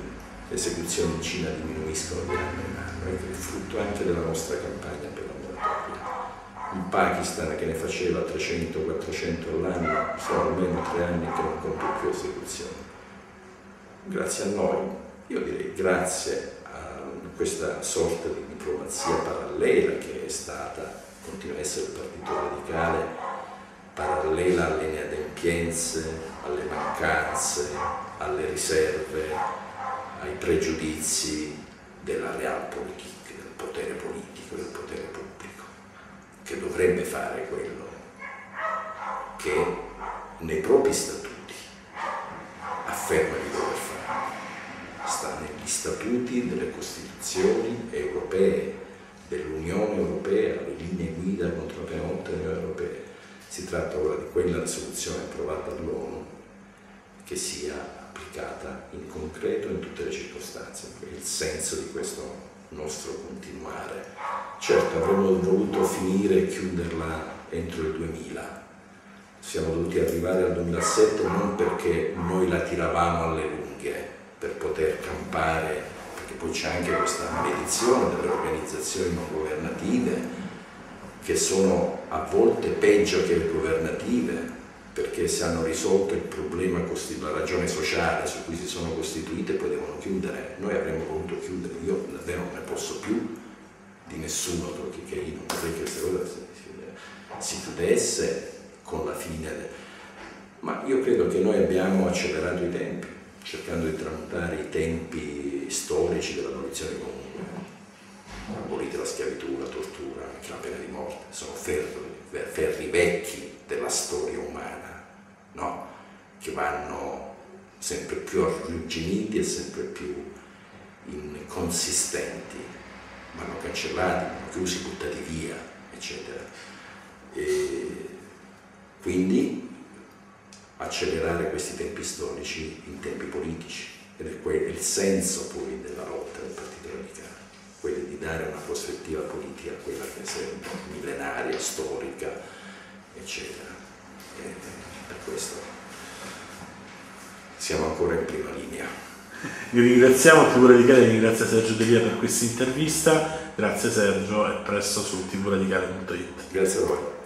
esecuzioni in Cina diminuiscono di anno in anno, è il frutto anche della nostra campagna per la moratoria. Il Pakistan che ne faceva 300-400 all'anno sono almeno tre anni che non compie più esecuzioni. Grazie a noi, io direi grazie a questa sorta di diplomazia parallela che è stata continua a essere il partito radicale parallela alle inadempienze, alle mancanze, alle riserve, ai pregiudizi della realpolitik, del potere politico, del potere pubblico, che dovrebbe fare quello che nei propri statuti afferma di dover fare. Sta negli statuti delle Costituzioni europee dell'Unione Europea, le linee guida contro la pena morte dell'Unione Europea. Si tratta ora di quella risoluzione approvata dall'ONU che sia applicata in concreto in tutte le circostanze. È il senso di questo nostro continuare. Certo avremmo voluto finire e chiuderla entro il 2000. Siamo dovuti arrivare al 2007 non perché noi la tiravamo alle lunghe per poter campare perché poi c'è anche questa maledizione delle organizzazioni non governative che sono a volte peggio che le governative perché se hanno risolto il problema, la ragione sociale su cui si sono costituite poi devono chiudere. Noi avremmo voluto chiudere, io davvero non ne posso più di nessuno che io non vorrei che questa cosa si chiudesse con la fine. Ma io credo che noi abbiamo accelerato i tempi, cercando di tramutare i tempi storici dell'abolizione comunque, abolite la schiavitù, la tortura, anche la pena di morte, sono ferri, ferri vecchi della storia umana, no? che vanno sempre più arrugginiti e sempre più inconsistenti, vanno cancellati, vanno chiusi, buttati via, eccetera. E quindi accelerare questi tempi storici in tempi politici ed è il senso poi della lotta del Partito Radicale, quello di dare una prospettiva politica a quella che è millenaria, storica, eccetera. E per questo siamo ancora in prima linea. Vi ringraziamo, TV Radicale ringrazia Sergio Delia per questa intervista, grazie Sergio e presto su tvradicale.it. Grazie a voi.